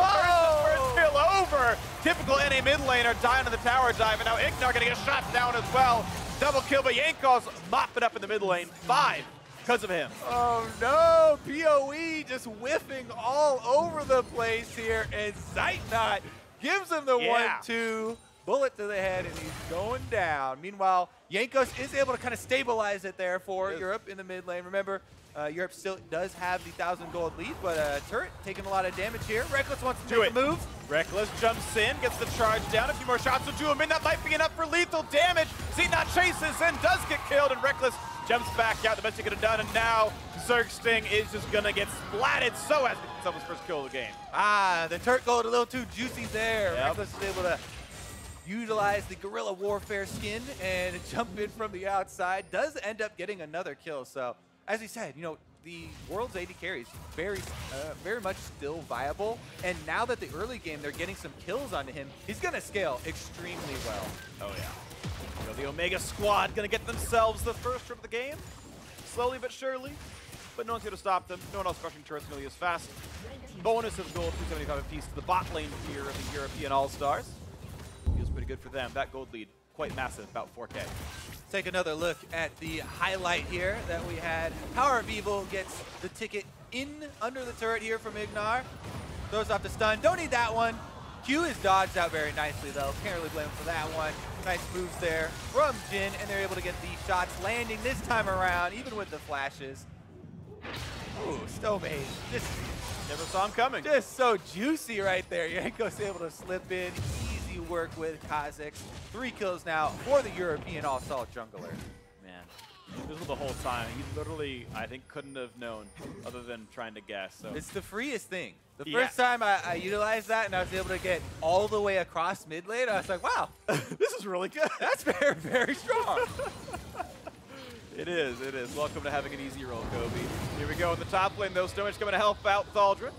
B: First kill over. Typical NA mid laner dying on the tower dive, and now Ignar going to get shot down as well. Double kill, but Yankov's mopping up in the mid lane. Five because of him.
K: Oh no, PoE just whiffing all over the place here, and Zeitnot gives him the yeah. 1-2 bullet to the head, and he's going down. Meanwhile, Jankos is able to kind of stabilize it there for. Europe in the mid lane. Remember, uh, Europe still does have the 1,000 gold lead, but uh, Turret taking a lot of damage here. Rekkles wants to Do make it. a move.
B: Rekkles jumps in, gets the charge down. A few more shots will do him in. That might be enough for lethal damage. Xenon chases and does get killed, and Rekkles jumps back out. The best he could have done, and now Zergsting is just going to get splatted so as himself his first kill of the game.
K: Ah, the Turret gold a little too juicy there. Yep. Rekkles is able to utilize the guerrilla warfare skin and <laughs> jump in from the outside. Does end up getting another kill. So, as he said, you know, the world's AD carries very, uh, very much still viable. And now that the early game, they're getting some kills onto him, he's to scale extremely well.
B: Oh, yeah. So the Omega squad to get themselves the first turn of the game. Slowly but surely. But no one's going to stop them. No one else rushing turrets nearly as fast. bonus of gold, 275 apiece to the bot lane here of the European All-Stars. Feels pretty good for them. That gold lead, quite massive, about 4K.
K: Take another look at the highlight here that we had. Power of Evil gets the ticket in under the turret here from Ignar. Throws off the stun. Don't need that one. Q is dodged out very nicely though. Can't really blame him for that one. Nice moves there from Jhin, and they're able to get the shots landing this time around, even with the flashes. Ooh, Stomage. Just
B: Never saw him coming.
K: just so juicy right there. <laughs> Jankos able to slip in. Easy work with Kha'Zix. Three kills now for the European All-Star jungler.
B: Man, this was the whole time. He literally, I think, couldn't have known other than trying to guess. So
K: It's the freest thing. The
B: Yeah.
K: first time I, I utilized that and I was able to get all the way across mid lane, I was like, wow, <laughs>
B: this is really good.
K: that's very, very strong. <laughs>
B: It is, it is. Welcome to having an easy roll, Kobe. Here we go in the top lane, though. Stomaged coming to help out Thaldrin.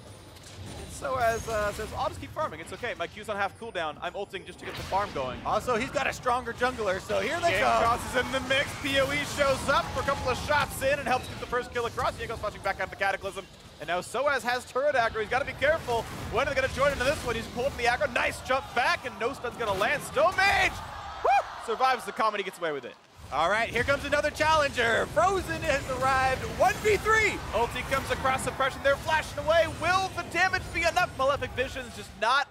B: Soaz uh, says, I'll just keep farming. It's okay. My Q's on half cooldown. I'm ulting just to get the farm going.
K: also, he's got a stronger jungler, so here they
B: Game
K: go.
B: Cross is in the mix. PoE shows up for a couple of shots in and helps get the first kill across. Diego's flashing back out of the Cataclysm. And now Soaz has turret aggro. He's got to be careful. When are they going to join into this one? He's pulling the aggro. Nice jump back, and no stun's going to land. Stomaged! Woo! Survives the comedy, gets away with it.
K: All right, here comes another challenger. Frozen has arrived. 1v3.
B: Ulti comes across suppression. They're flashing away. Will the damage be enough? Malefic Vision's just not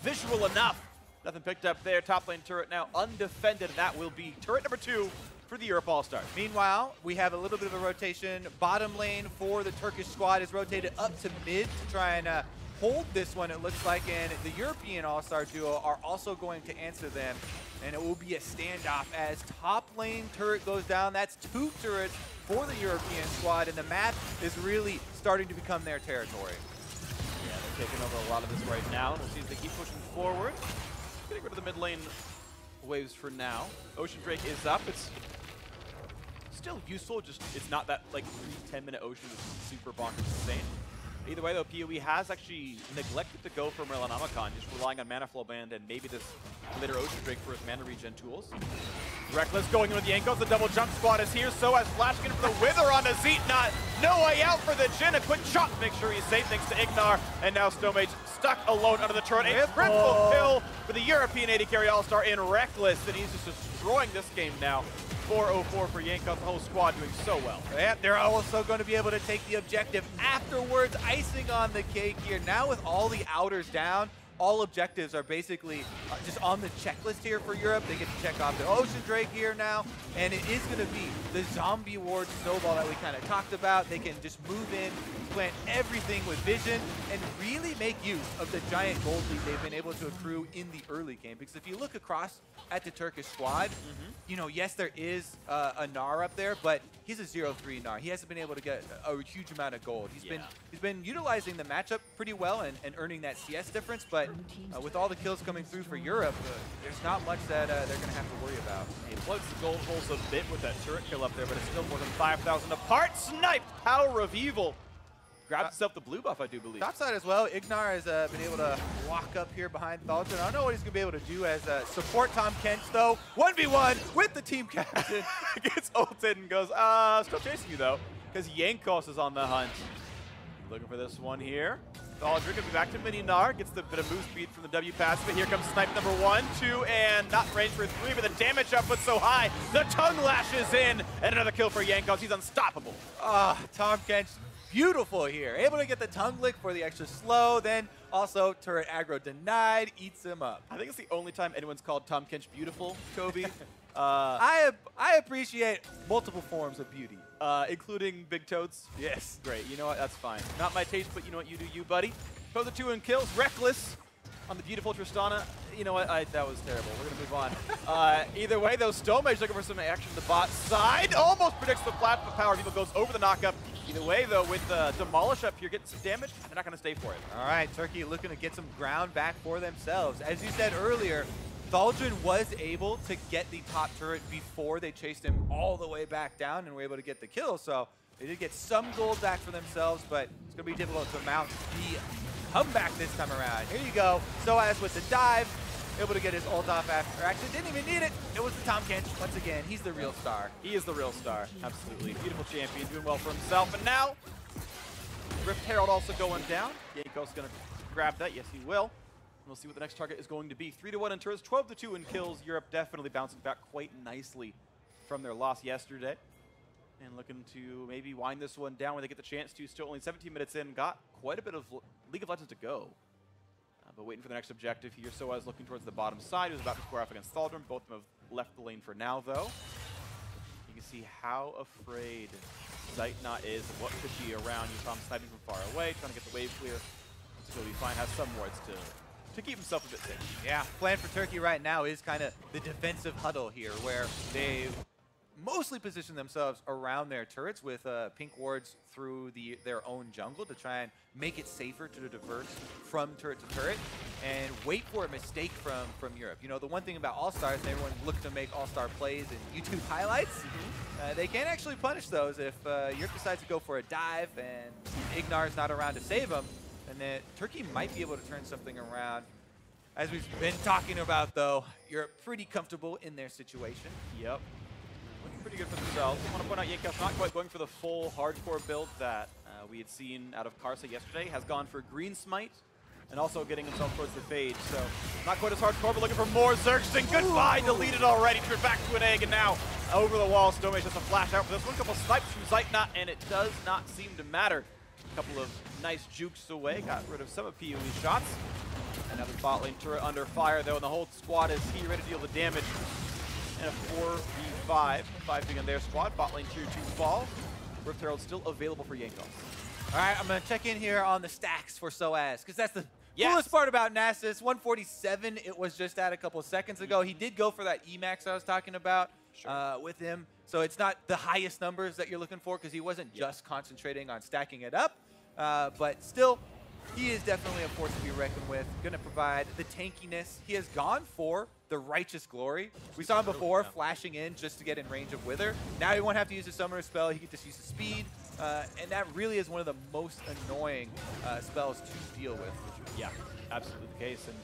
B: visual enough. Nothing picked up there. Top lane turret now undefended. That will be turret number two for the Europe All-Star.
K: Meanwhile, we have a little bit of a rotation. Bottom lane for the Turkish squad is rotated up to mid to try and uh, hold this one, it looks like. And the European All-Star duo are also going to answer them. And it will be a standoff as top lane turret goes down. That's two turrets for the European squad. And the map is really starting to become their territory.
B: Yeah, they're taking over a lot of this right now. We'll see as they keep pushing forward. Getting rid of the mid lane waves for now. Ocean Drake is up. It's still useful, just it's not that like 10 minute ocean is super bonkers insane. Either way though, PoE has actually neglected to go for Morellonomicon, just relying on Mana Flow Band and maybe this later Ocean Drake for his mana regen tools. Rekkles going in with the ankles, the double jump squad is here, Soaz flashing in for the Wither on the Not No way out for the Jhin, a quick shot. To make sure he's safe thanks to Ignar, and now Stomage stuck alone under the turret. A triple kill for the European AD Carry All-Star in Rekkles, and he's just destroying this game now. 404 for Jankos, the whole squad doing so well.
K: Yeah, they're also going to be able to take the objective afterwards. Icing on the cake here. Now with all the outers down, all objectives are basically uh, just on the checklist here for Europe. They get to check off the Ocean Drake here now, and it is going to be the Zombie Ward Snowball that we kind of talked about. They can just move in, plant everything with vision, and really make use of the giant gold lead they've been able to accrue in the early game. Because if you look across at the Turkish squad, you know, yes, there is uh, a Gnar up there, but he's a 0-3 Gnar. He hasn't been able to get a, a huge amount of gold. He's been he's been utilizing the matchup pretty well and, and earning that CS difference, but uh, with all the kills coming through for Europe, uh, there's not much that uh, they're going to have to worry about.
B: He plugs the gold holes a bit with that turret kill up there, but it's still more than 5,000 apart. Sniped! Power of Evil. Grabs himself the blue buff, I do believe.
K: Top side as well, Ignar has uh, been able to walk up here behind Thaldrin. I don't know what he's going to be able to do as uh, support Tahm Kench, though. 1v1 with the team captain. <laughs>
B: Gets ulted and goes, uh, still chasing you though, because Jankos is on the hunt. Looking for this one here. Thaldrin gonna be back to Mini Gnar, gets the bit of move speed from the W pass, but here comes snipe number one, two, and not range for three, but the damage output so high, the tongue lashes in, and another kill for Jankos. He's unstoppable.
K: Ah, Tahm Kench, beautiful here. Able to get the tongue lick for the extra slow, then also turret aggro denied, eats him up.
B: I think it's the only time anyone's called Tahm Kench beautiful, Kobe. <laughs> uh,
K: I, I appreciate multiple forms of beauty.
B: uh, including Big Toads.
K: Yes.
B: Great, you know what, that's fine. Not my taste, but you know what, you do you, buddy. Throw the two in kills, Rekkles on the beautiful Tristana. You know what, I, that was terrible. We're gonna move on. <laughs> uh, either way, though, Stomage looking for some action to the bot side. Almost predicts the flat, but Power People goes over the knockup. Either way, though, with uh, Demolish up here getting some damage, they're not gonna stay for it.
K: All right, Turkey looking to get some ground back for themselves. As you said earlier, Thaldrin was able to get the top turret before they chased him all the way back down and were able to get the kill. So they did get some gold back for themselves, but it's going to be difficult to mount the comeback this time around. Here you go. Soaz with the dive, able to get his ult off after Actually, Didn't even need it. It was the Tahm Kench. Once again, he's the real star.
B: He is the real star, absolutely. Beautiful champion, doing well for himself. And now, Rift Herald also going down. Jankos going to grab that. Yes, he will. We'll see what the next target is going to be. 3 to 1 in turrets, 12 to 2 in kills. Europe definitely bouncing back quite nicely from their loss yesterday. And looking to maybe wind this one down when they get the chance to. Still only 17 minutes in. Got quite a bit of League of Legends to go. But waiting for the next objective here. So I was looking towards the bottom side. He was about to square off against Thaldrin. Both of them have left the lane for now, though. You can see how afraid Zeitnot is of what could be around. Him sniping from far away, trying to get the wave clear. So he'll be fine. Has some wards to to keep himself a bit safe.
K: Yeah, plan for Turkey right now is kind of the defensive huddle here, where they mostly position themselves around their turrets with uh, pink wards through the their own jungle to try and make it safer to diverse from turret to turret and wait for a mistake from from Europe. You know, the one thing about All-Stars, and everyone looks to make All-Star plays and YouTube highlights, mm -hmm. uh, they can't actually punish those if uh, Europe decides to go for a dive and Ignar's not around to save them, and then Turkey might be able to turn something around. As we've been talking about, though, Europe pretty comfortable in their situation.
B: Yep pretty good for themselves. I want to point out Jankos not quite going for the full hardcore build that uh, we had seen out of Karsa yesterday. Has gone for Green Smite and also getting himself towards the Fade. So not quite as hardcore, but looking for more Zergsting. Goodbye, Ooh. deleted already. Turned back to an egg, and now over the wall. Stomage just a flash out for this one. Couple snipes from Zeitnot, and it does not seem to matter. A couple of nice jukes away. Got rid of some of PoE shots. Another bot lane turret under fire, though, and the whole squad is here ready to deal the damage. And a 4v five. Five being on their squad. Bot lane tier two fall. Rift Herald still available for Jankos.
K: All right, I'm going to check in here on the stacks for Soaz, because that's the yes. coolest part about Nasus. 147, it was just at a couple seconds ago. He did go for that Emax I was talking about sure. uh, with him. So it's not the highest numbers that you're looking for, because he wasn't yep. just concentrating on stacking it up. Uh, but still, he is definitely a force to be reckoned with. Going to provide the tankiness. He has gone for the Righteous Glory. We saw him before yeah. flashing in just to get in range of Wither. Now he won't have to use a Summoner spell. He can just use the speed. Uh, and that really is one of the most annoying uh, spells to deal with.
B: Yeah, absolutely the case. And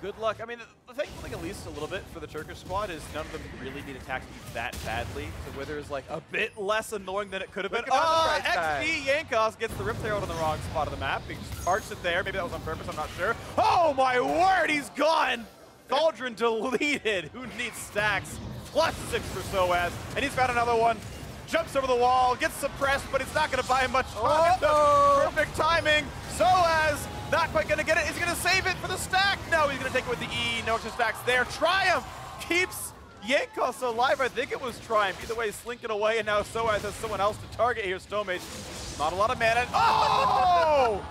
B: good luck. I mean, the, thankful thing, at least a little bit for the Turkish squad, is none of them really need attack speed that badly. So Wither is like a bit less annoying than it could have been. Oh, XP Jankos gets the Rift Herald on the wrong spot of the map. He just parks it there. Maybe that was on purpose, I'm not sure. Oh my word, he's gone! Thaldrin deleted. Who needs stacks? Plus six for Soaz. And he's found another one. Jumps over the wall, gets suppressed, but it's not going to buy him much time. Oh. Perfect timing. Soaz not quite going to get it. Is he going to save it for the stack? No, he's going to take it with the E. No extra stacks there. Triumph keeps Jankos alive. I think it was Triumph. Either way, slinking away, and now Soaz has someone else to target here. Stomage, not a lot of mana. Oh!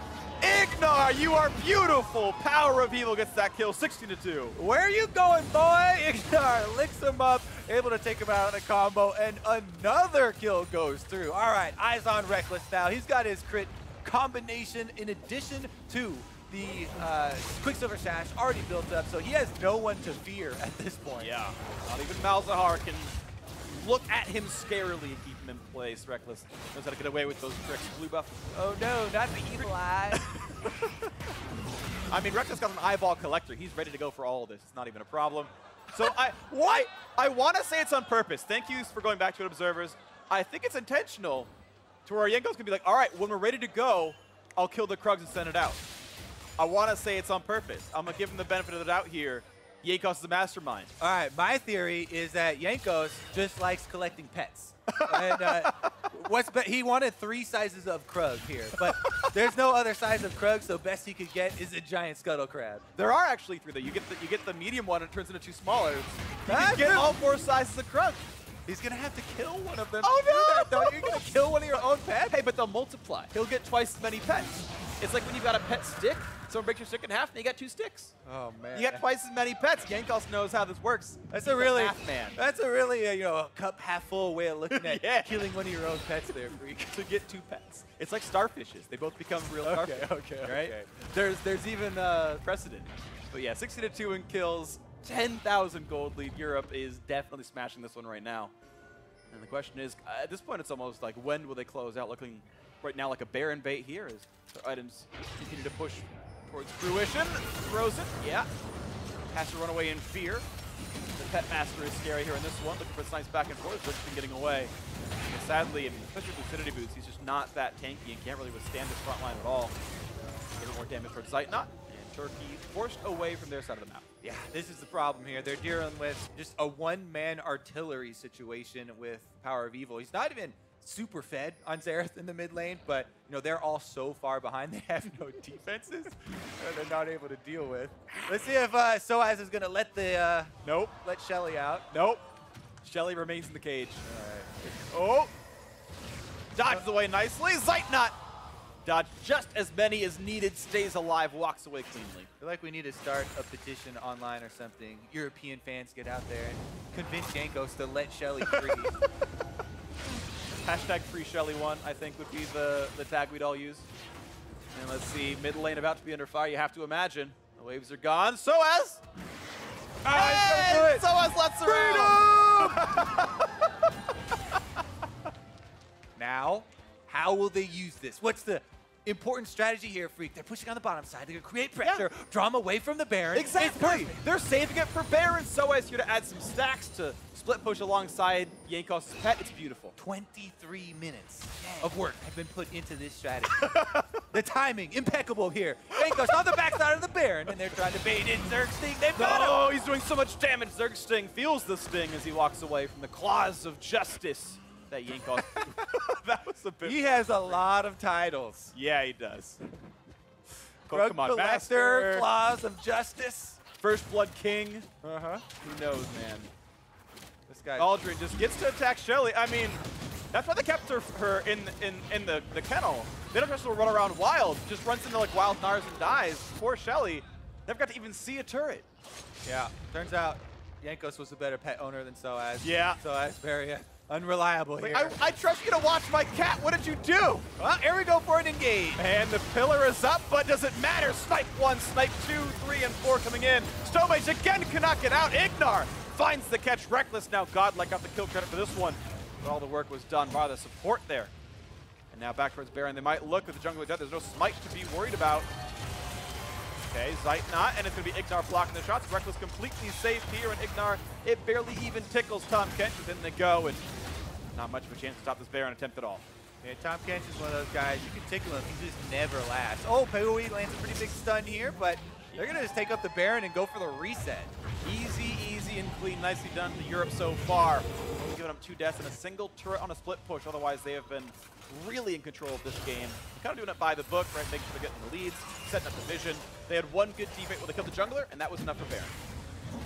B: Ignar, you are beautiful. Power of Evil gets that kill, 16 to 2.
K: Where are you going, boy? <laughs> Ignar licks him up, able to take him out in a combo, and another kill goes through. All right, eyes on Rekkles now. He's got his crit combination in addition to the uh, Quicksilver Sash already built up, so he has no one to fear at this point.
B: Yeah, not even Malzahar can look at him scarily in place. Rekkles knows how to get away with those tricks. Blue buff.
K: Oh no, not the evil eye. <laughs>
B: I mean, Rekkles got an eyeball collector. He's ready to go for all of this. It's not even a problem. So I, why? I want to say it's on purpose. Thank you for going back to it, observers. I think it's intentional to where Jankos going to be like, all right, when we're ready to go, I'll kill the Krugs and send it out. I want to say it's on purpose. I'm going to give him the benefit of the doubt here Jankos is the mastermind.
K: All right, my theory is that Jankos just likes collecting pets. and uh, <laughs> what's be- he wanted three sizes of Krug here, but there's no other size of Krug, so best he could get is a giant scuttle crab.
B: There are actually three though. You get the you get the medium one, and it turns into two smaller. You can get all four sizes of Krug. He's gonna have to kill one of them.
K: Oh no!
B: That, though. You're gonna kill one of your own pets. Hey, but they'll multiply. He'll get twice as many pets. It's like when you've got a pet stick, someone breaks your stick in half, and you got two sticks.
K: Oh man!
B: You got twice as many pets. Jankos knows how this works.
K: That's
B: He's
K: a really,
B: a man.
K: that's a really, uh, you know, a cup half full way of looking <laughs> at
B: yeah.
K: killing one of your own pets there, freak. <laughs>
B: to get two pets. It's like starfishes. They both become real
K: okay,
B: starfish.
K: Okay, okay,
B: right? There's there's even uh, precedent. But yeah, 60 to two in kills, 10,000 gold lead. Europe is definitely smashing this one right now. And the question is, uh, at this point, it's almost like when will they close out? Looking right now like a Baron bait here as their items continue to push towards fruition. Throws it, yeah. Has to run away in fear. The Pet Master is scary here in this one, looking for Snipes back and forth, Richardson getting away. And sadly, I mean, especially with Lucidity Boots, he's just not that tanky and can't really withstand this front line at all. A little more damage towards Zeitnot, Turkey forced away from their side of the map.
K: Yeah, this is the problem here. They're dealing with just a one-man artillery situation with Power of Evil. He's not even super fed on Xerath in the mid lane, but you know they're all so far behind <laughs> they have no defenses that they're not able to deal with. Let's see if uh, Soaz is gonna let the uh,
B: Nope.
K: let Shelly out.
B: Nope. Shelly remains in the cage. Oh! Dodges away nicely. Zeitnot! Dodge just as many as needed, stays alive, walks away cleanly.
K: I feel like we need to start a petition online or something. European fans get out there and convince Jankos to let Shelly free. <laughs>
B: Hashtag free Shelly one, I think, would be the, the tag we'd all use. And let's see, mid lane about to be under fire, you have to imagine. The waves are gone. So as
K: Ah,
B: so as lets her out.
K: now, how will they use this? What's the important strategy here, Freak? They're pushing on the bottom side. They're going to create pressure, draw them away from the Baron.
B: Exactly. They're saving it for Baron. Soaz here to add some stacks to split push alongside Jankos' pet. It's beautiful.
K: 23 minutes of work have been put into this strategy. <laughs> the timing, impeccable here. Jankos on the backside of the Baron, and they're trying to bait in Zergsting. They've got him.
B: Oh, he's doing so much damage. Zergsting feels the sting as he walks away from the claws of justice that Jankos. <laughs> that was a bit.
K: He has a lot of titles.
B: yeah, he does.
K: Drug
B: Oh, come on,
K: Collector,
B: Master.
K: Claws of Justice.
B: First Blood King.
K: Uh huh.
B: Who knows, man?
K: This guy.
B: Aldrin just gets to attack Shelly. I mean, that's why they kept her, her in in in the, the kennel. They don't just run around wild. Just runs into like wild Gnars and dies. Poor Shelly. Never got to even see a turret.
K: Yeah. Turns out Jankos was a better pet owner than Soaz.
B: Yeah.
K: Soaz very uh, unreliable
B: Like,
K: here.
B: I, I trust you to watch my cat. What did you do?
K: well, here we go for an engage.
B: And the pillar is up, but does it matter? Snipe one, snipe two, three, and four coming in. Stomage again cannot get out. Ignar finds the catch. Rekkles now godlike got the kill credit for this one. But all the work was done by the support there. And now back towards Baron. They might look at the jungle death. There's no smite to be worried about. Okay, Zeitnot, and it's going to be Ignar blocking the shots. Rekkles completely safe here, and Ignar, it barely even tickles Tahm Kench within the go, and not much of a chance to stop this Baron attempt at all.
K: Yeah, Tahm Kench is one of those guys, you can tickle him, he just never lasts. Oh, PoE lands a pretty big stun here, but they're going to just take up the Baron and go for the reset.
B: Easy, easy, and clean. Nicely done to Europe so far. Only giving them two deaths and a single turret on a split push. Otherwise, they have been really in control of this game. Kind of doing it by the book, right? Making sure they're getting the leads, setting up the vision. They had one good teammate where they killed the jungler, and that was enough for Baron.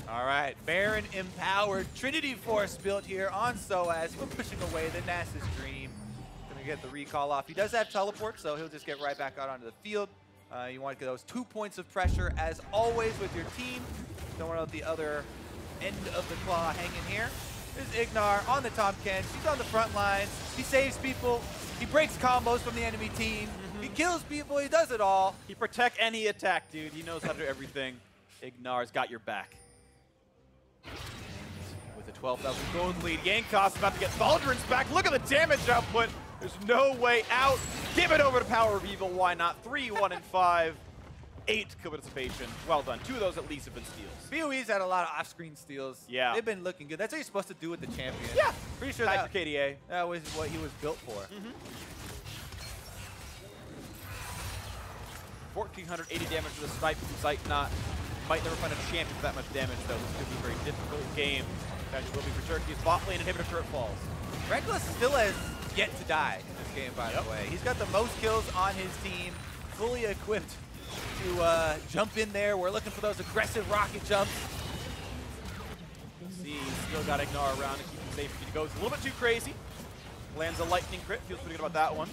K: All right, Baron empowered. Trinity Force built here on Soaz. We're pushing away the Nasus Dream. Gonna get the recall off. He does have teleport, so he'll just get right back out onto the field. Uh, you want to get those two points of pressure, as always, with your team. Don't want to let the other end of the claw hanging here. There's Ignar on the Tahm Kench. He's on the front lines. He saves people. He breaks combos from the enemy team. Mm-hmm. He kills people. He does it all.
B: He protect he attack, dude. He knows how to do everything. Ignar's got your back. With a 12,000 gold lead, Jankos about to get Thaldrin's back. Look at the damage output. There's no way out. Give it over to Power of Evil. Why not? Three, one, and five. Eight kill participation. Well done. Two of those at least have been steals.
K: PoE's had a lot of off-screen steals.
B: Yeah.
K: They've been looking good. That's what you're supposed to do with the champion.
B: Yeah.
K: Pretty sure
B: Tied
K: that,
B: for KDA.
K: that was what he was built for. Mm-hmm.
B: 1,480 damage to the snipe from Sight not. Might never find a champion with that much damage, though. This could be a very difficult game. That will be for Turkey's bot lane inhibitor turret falls.
K: Rekkles still has yet to die in this game, by
B: Yep.
K: the way. He's got the most kills on his team, fully equipped to uh, jump in there. We're looking for those aggressive rocket jumps.
B: See, still got Ignar around to keep him safe. He goes a little bit too crazy. Lands a lightning crit. Feels pretty good about that one.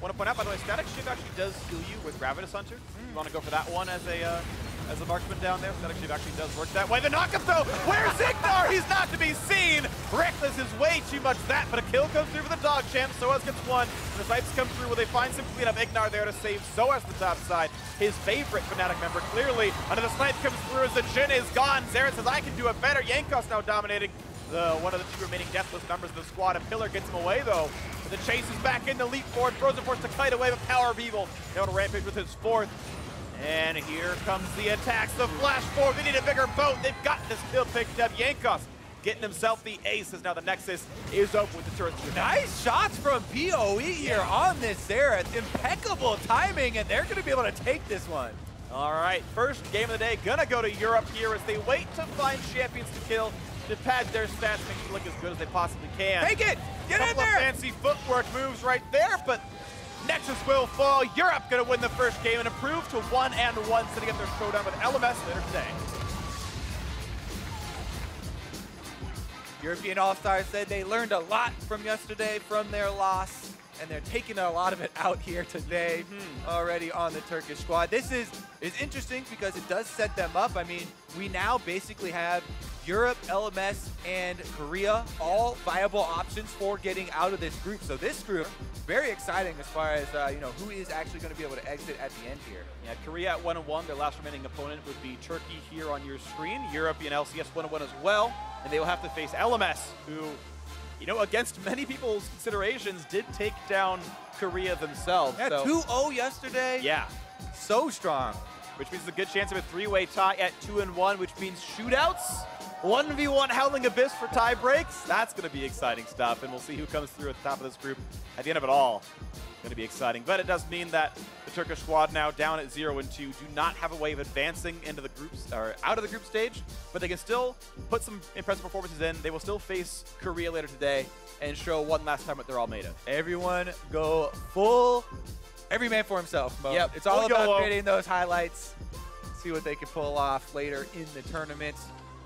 B: Want to point out, by the way, Static Shiv actually does heal you with Ravenous Hunter. You want to go for that one as a uh, as a marksman down there. That Shiv actually does work that way. The knockup though, where's Ignar? He's not to be seen. Rekkles is way too much that, but a kill comes through for the dog champ. Soaz gets one. And the snipes come through. Will they find some clean up? Ignar there to save Soaz the top side. His favorite Fnatic member, clearly. Another snipe comes through as the Jhin is gone. Xerath says, I can do it better. Jankos now dominating the one of the two remaining deathless members of the squad. A Pillar gets him away though. But the chase is back in the leap forward. Frozen Force to kite away, but Power of Evil now to rampage with his fourth. And here comes the attacks. The flash forward. They need a bigger boat. They've got this kill picked up. Jankos getting himself the ace as now the Nexus is open with the turret.
K: Nice shots from PoE here on this Xerath. Impeccable timing, and they're going to be able to take this one.
B: All right, first game of the day, gonna go to Europe here as they wait to find champions to kill to pad their stats, make it look as good as they possibly can.
K: Take it! Get
B: Couple
K: in there!
B: Fancy footwork moves right there, but Nexus will fall. Europe gonna win the first game and improve to one and one, setting up their showdown with LMS later today.
K: European All-Stars said they learned a lot from yesterday from their loss, and they're taking a lot of it out here today
B: Mm-hmm.
K: already on the Turkish squad. This is, is interesting because it does set them up. I mean, we now basically have Europe, LMS, and Korea all viable options for getting out of this group. So this group, very exciting as far as, uh, you know, who is actually going to be able to exit at the end here.
B: Yeah, Korea at one and one. Their last remaining opponent would be Turkey here on your screen. European LCS one and one as well, and they will have to face LMS, who, you know, against many people's considerations, did take down Korea themselves.
K: Yeah,
B: so,
K: 2-0 yesterday.
B: Yeah,
K: So strong.
B: which means a good chance of a three-way tie at two and one, which means shootouts. 1v1 Howling Abyss for tie breaks. That's going to be exciting stuff, and we'll see who comes through at the top of this group at the end of it all. Going to be exciting, but it does mean that the Turkish squad now down at 0 and 2 do not have a way of advancing into the groups or out of the group stage, but they can still put some impressive performances in. They will still face Korea later today and show one last time what they're all made of.
K: Everyone go full, every man for himself mode.
B: Yep,
K: It's all
B: full
K: about
B: YOLO.
K: creating those highlights, see what they can pull off later in the tournament.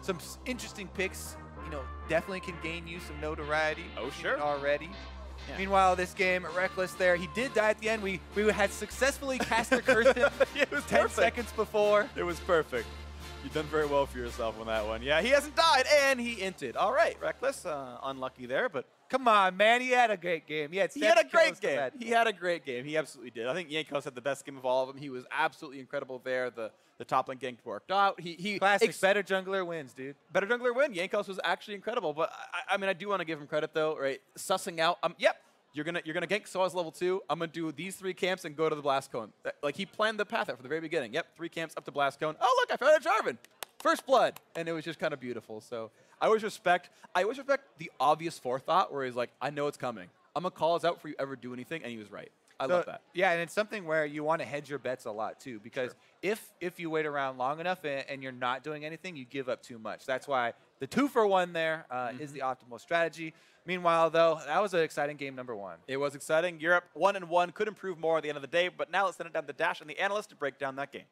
K: Some interesting picks, you know, definitely can gain you some notoriety.
B: Oh, sure.
K: Already.
B: Yeah.
K: Meanwhile, this game, Rekkles there, he did die at the end. We we had successfully cast the curse <laughs> him
B: it was
K: 10
B: perfect.
K: seconds before.
B: It was perfect. You've done very well for yourself on that one. Yeah, he hasn't died, and he inted. All right, Rekkles, uh, unlucky there, but
K: Come on, man. He had a great game. He had,
B: he had a great game. He had a great game. He absolutely did. I think Jankos had the best game of all of them. He was absolutely incredible there. The the top lane gank worked out. He he
K: Classic. better jungler wins, dude.
B: better jungler win. Jankos was actually incredible. But I, I mean, I do want to give him credit though, right? Sussing out. Um, yep. You're gonna you're gonna gank Soaz level two. I'm gonna do these three camps and go to the blast cone. Like he planned the path out from the very beginning. Yep, three camps up to blast cone. Oh look, I found a Jarvan. First blood, and it was just kind of beautiful. So I always respect I always respect the obvious forethought where he's like, I know it's coming. I'm gonna call us out for you ever do anything, and he was right. I
K: So,
B: love that.
K: Yeah, and it's something where you want to hedge your bets a lot too, because if if you wait around long enough and, and you're not doing anything, you give up too much. That's why the two for one there uh, is the optimal strategy. Meanwhile, though, that was an exciting game number one.
B: It was exciting. Europe one and one could improve more at the end of the day, but now let's send it down to Dash and the analyst to break down that game.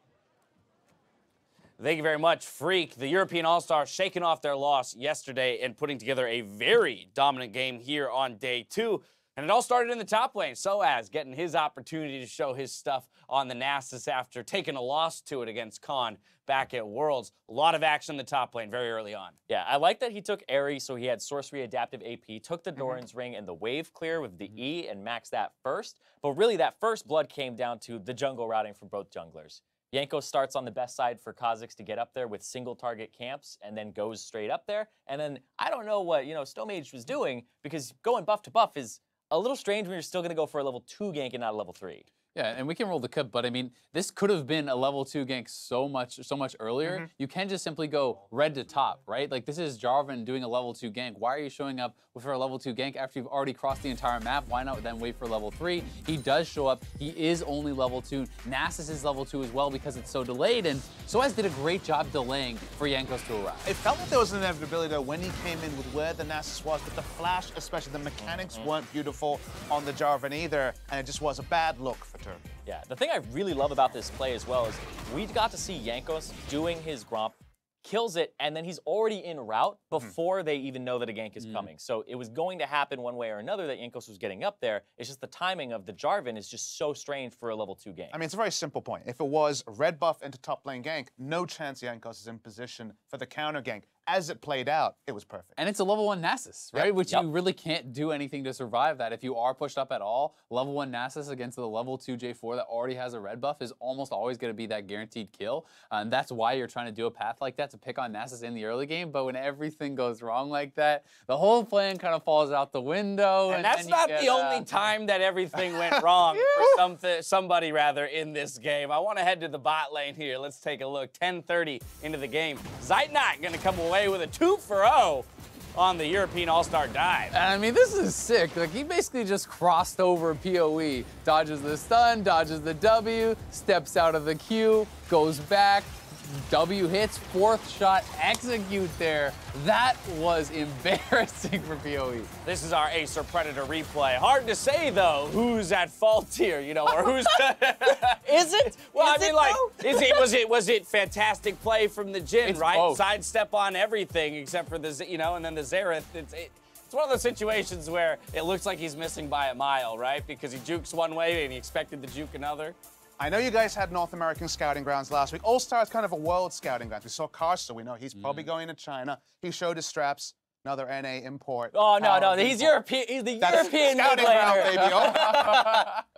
G: Thank you very much, Freak. The European All Stars shaking off their loss yesterday and putting together a very dominant game here on day two. And it all started in the top lane. Soaz getting his opportunity to show his stuff on the Nasus after taking a loss to it against Khan back at Worlds. A lot of action in the top lane very early on.
I: Yeah, I like that he took Aery, so he had Sorcery Adaptive AP, took the mm-hmm. Doran's Ring and the Wave Clear with the mm-hmm. E and maxed that first. But really, that first blood came down to the jungle routing for both junglers. Yanko starts on the best side for Kha'Zix to get up there with single target camps and then goes straight up there. And then I don't know what, you know, Stomage was doing because going buff to buff is a little strange when you're still going to go for a level 2 gank and not a level 3.
H: Yeah, and we can roll the clip, but I mean, this could have been a level two gank so much, so much earlier. Mm-hmm. You can just simply go red to top, right? Like this is Jarvan doing a level two gank. Why are you showing up for a level two gank after you've already crossed the entire map? Why not then wait for level three? He does show up. He is only level two. Nasus is level two as well because it's so delayed. And Soaz did a great job delaying for Jankos to arrive.
J: It felt like there was an inevitability though when he came in with where the Nasus was, but the flash, especially the mechanics, mm-hmm. weren't beautiful on the Jarvan either, and it just was a bad look for Turk.
I: Yeah, the thing I really love about this play as well is we got to see Jankos doing his Gromp, kills it, and then he's already in route mm-hmm. before they even know that a gank is mm. coming. So it was going to happen one way or another that Jankos was getting up there. It's just the timing of the Jarvan is just so strange for a level two gank.
J: I mean, it's a very simple point. If it was red buff into top lane gank, no chance Jankos is in position for the counter gank. As it played out, it was perfect.
H: And it's a level one Nasus, right?
J: Yep.
H: Which
I: Yep.
H: you really can't do anything to survive that. If you are pushed up at all, level one Nasus against the level two J4 that already has a red buff is almost always going to be that guaranteed kill. Uh, and that's why you're trying to do a path like that to pick on Nasus in the early game. But when everything goes wrong like that, the whole plan kind of falls out the window.
G: And,
H: And,
G: that's
H: then
G: not
H: get,
G: the
H: uh,
G: only time that everything <laughs> went wrong for something, somebody rather in this game. I want to head to the bot lane here. Let's take a look. 10:30 into the game. Zeitnot going to come away with a two for 0. on the European All-Star dive.
H: I mean, this is sick. Like, he basically just crossed over PoE, dodges the stun, dodges the W, steps out of the Q, goes back, W hits, fourth shot, execute there. That was <laughs> embarrassing for PoE.
G: This is our Acer Predator replay. Hard to say though who's at fault here, you know, or who's. <laughs>
I: is it?
G: Well,
I: Is
G: I mean,
I: it,
G: like, is it was it was it fantastic play from the Jhin,
H: It's
G: right?
H: both.
G: Sidestep on everything except for the, you know, and then the Xerath. It's it, it's one of those situations where it looks like he's missing by a mile, right? Because he jukes one way and he expected to juke another.
J: I know you guys had North American scouting grounds last week. All Star is kind of a world scouting ground. We saw Karsa. We know he's probably
G: Mm.
J: going to China. He showed his straps. Another NA import.
I: Oh no, no, he's
J: import.
I: European. He's the
J: That's
I: European
J: scouting ground, baby.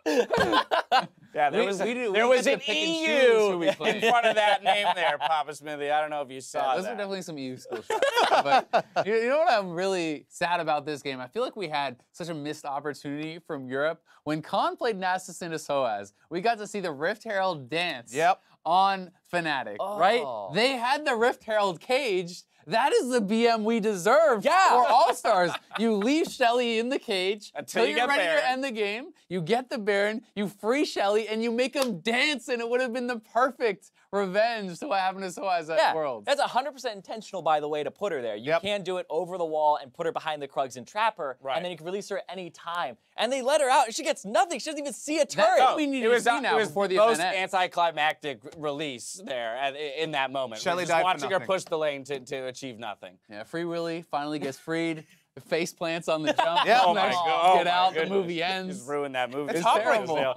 J: Oh. <laughs> <laughs>
G: Yeah, there
H: We-
G: was,
H: we do-
G: there
H: we
G: was an
H: to pick and choose who we
G: EU in front of that name there, Papa Smithy. I don't know if you saw
H: Yeah, those
G: that.
H: are definitely some EU skill shots. but you, you know what I'm really sad about this game? I feel like we had such a missed opportunity from Europe. When Khan played Nasus into Soaz, we got to see the Rift Herald dance
J: Yep.
H: on Fnatic, right?
I: Oh.
H: They had the Rift Herald caged. That is the BM we deserve
I: Yeah.
H: for <laughs> All Stars. you leave Shelly in the cage
G: Until you
H: you're
G: get
H: ready
G: Baron.
H: to end the game. You get the Baron, you free Shelly, and you make him dance, and it would have been the perfect revenge to what happened to Soaz at
I: Yeah,
H: Worlds.
I: that's 100% intentional, by the way, to put her there. You
J: Yep.
I: can do it over the wall and put her behind the Krugs and trap her,
G: Right.
I: and then you can release her at any time. And they let her out, and she gets nothing. She doesn't even see a
H: That's
I: turret.
H: what we need
G: it
H: to
G: was,
H: see
G: uh,
H: now
G: it was
H: before the
G: most
H: event
G: anticlimactic release there at, in that moment.
J: Shelley
G: We're just
J: for
G: watching her push the lane to, to achieve nothing.
H: Yeah, Free Willy finally gets freed. Face plants on the <laughs> jump.
J: Yeah.
G: Oh my
H: Nice.
G: god!
H: Get
G: oh my
H: out. The movie ends.
G: Just ruined that movie.
H: It's
G: It's
H: terrible. <laughs> <laughs>
G: no,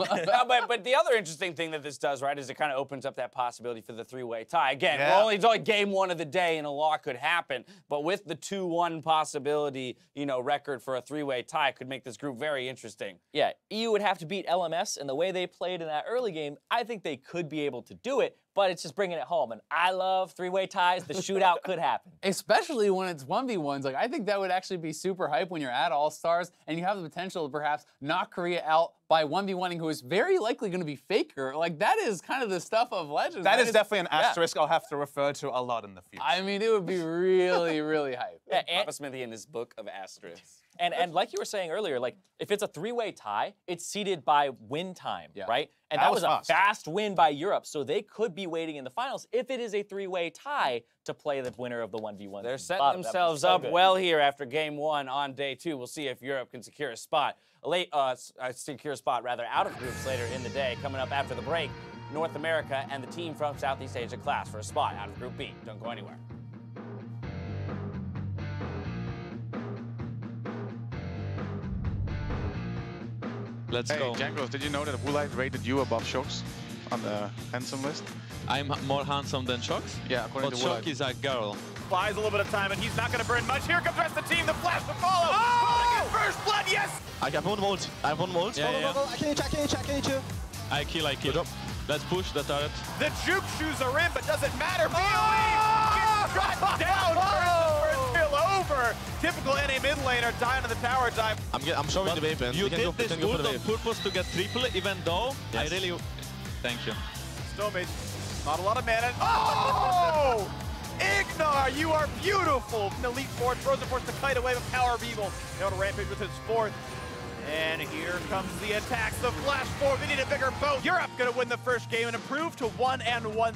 G: but, but the other interesting thing that this does, right, is it kind of opens up that possibility for the three-way tie. Again,
J: Yeah.
G: we're only, it's only game one of the day, and a lot could happen. But with the two-one possibility, you know, record for a three-way tie could make this group very interesting.
I: Yeah, EU would have to beat LMS, and the way they played in that early game, I think they could be able to do it, but it's just bringing it home. And I love three-way ties. The shootout <laughs> could happen.
H: Especially when it's 1v1s. Like, I think that would actually be super hype when you're at All Stars and you have the potential to perhaps knock Korea out by 1v1ing who is very likely going to be Faker. Like, that is kind of the stuff of legends.
J: That is definitely an
H: yeah.
J: asterisk I'll have to refer to a lot in the future.
H: I mean, it would be really, <laughs> really hype.
I: Yeah, and,
G: Papa Smithy in his book of asterisks.
I: And and like you were saying earlier, like if it's a three-way tie, it's seeded by win time,
H: Yeah.
I: right? And
J: That
I: that,
J: was
I: was, a fast win by Europe, so they could be waiting in the finals if it is a three-way tie to play the winner of the one v one.
G: They're setting themselves up well here after game one on day two. We'll see if Europe can secure a spot, a late, uh, uh, secure a spot rather out of groups later in the day. Coming up after the break, North America and the team from Southeast Asia class for a spot out of Group B. Don't go anywhere.
L: Let's
M: Hey,
L: go.
M: Jankos, did you know that Woolite rated you above Shocks on the handsome list?
L: I'm more handsome than Shocks.
M: Yeah, according
L: But
M: to
L: Shock
M: Woolite.
L: is a girl.
B: Buys a little bit of time, and he's not going to burn much. Here comes the rest of the team. The flash to follow. Oh! First blood, yes!
L: I have one volt. I have one volt. Yeah, yeah.
E: I can each, I can each, I can each.
L: I kill, I kill. Let's push the turret.
B: The juke shoes are in, but doesn't matter. PoE gets shot down. First kill. Typical NA mid laner dying on the tower dive.
L: I'm, get, I'm showing the wave You
M: We
L: did
M: go-
L: this
M: can go for
L: ult
M: the
L: on purpose to get triple, even though
M: Yes.
L: I really... Thank you.
B: Stomage, not a lot of mana. Oh! Ignar, you are beautiful. From the Elite Four, throws it force the kite away with Power of Evil. Able to rampage with his fourth. And here comes the attacks. The flash forward. They need a bigger boat. Europe going to win the first game and improve to one and one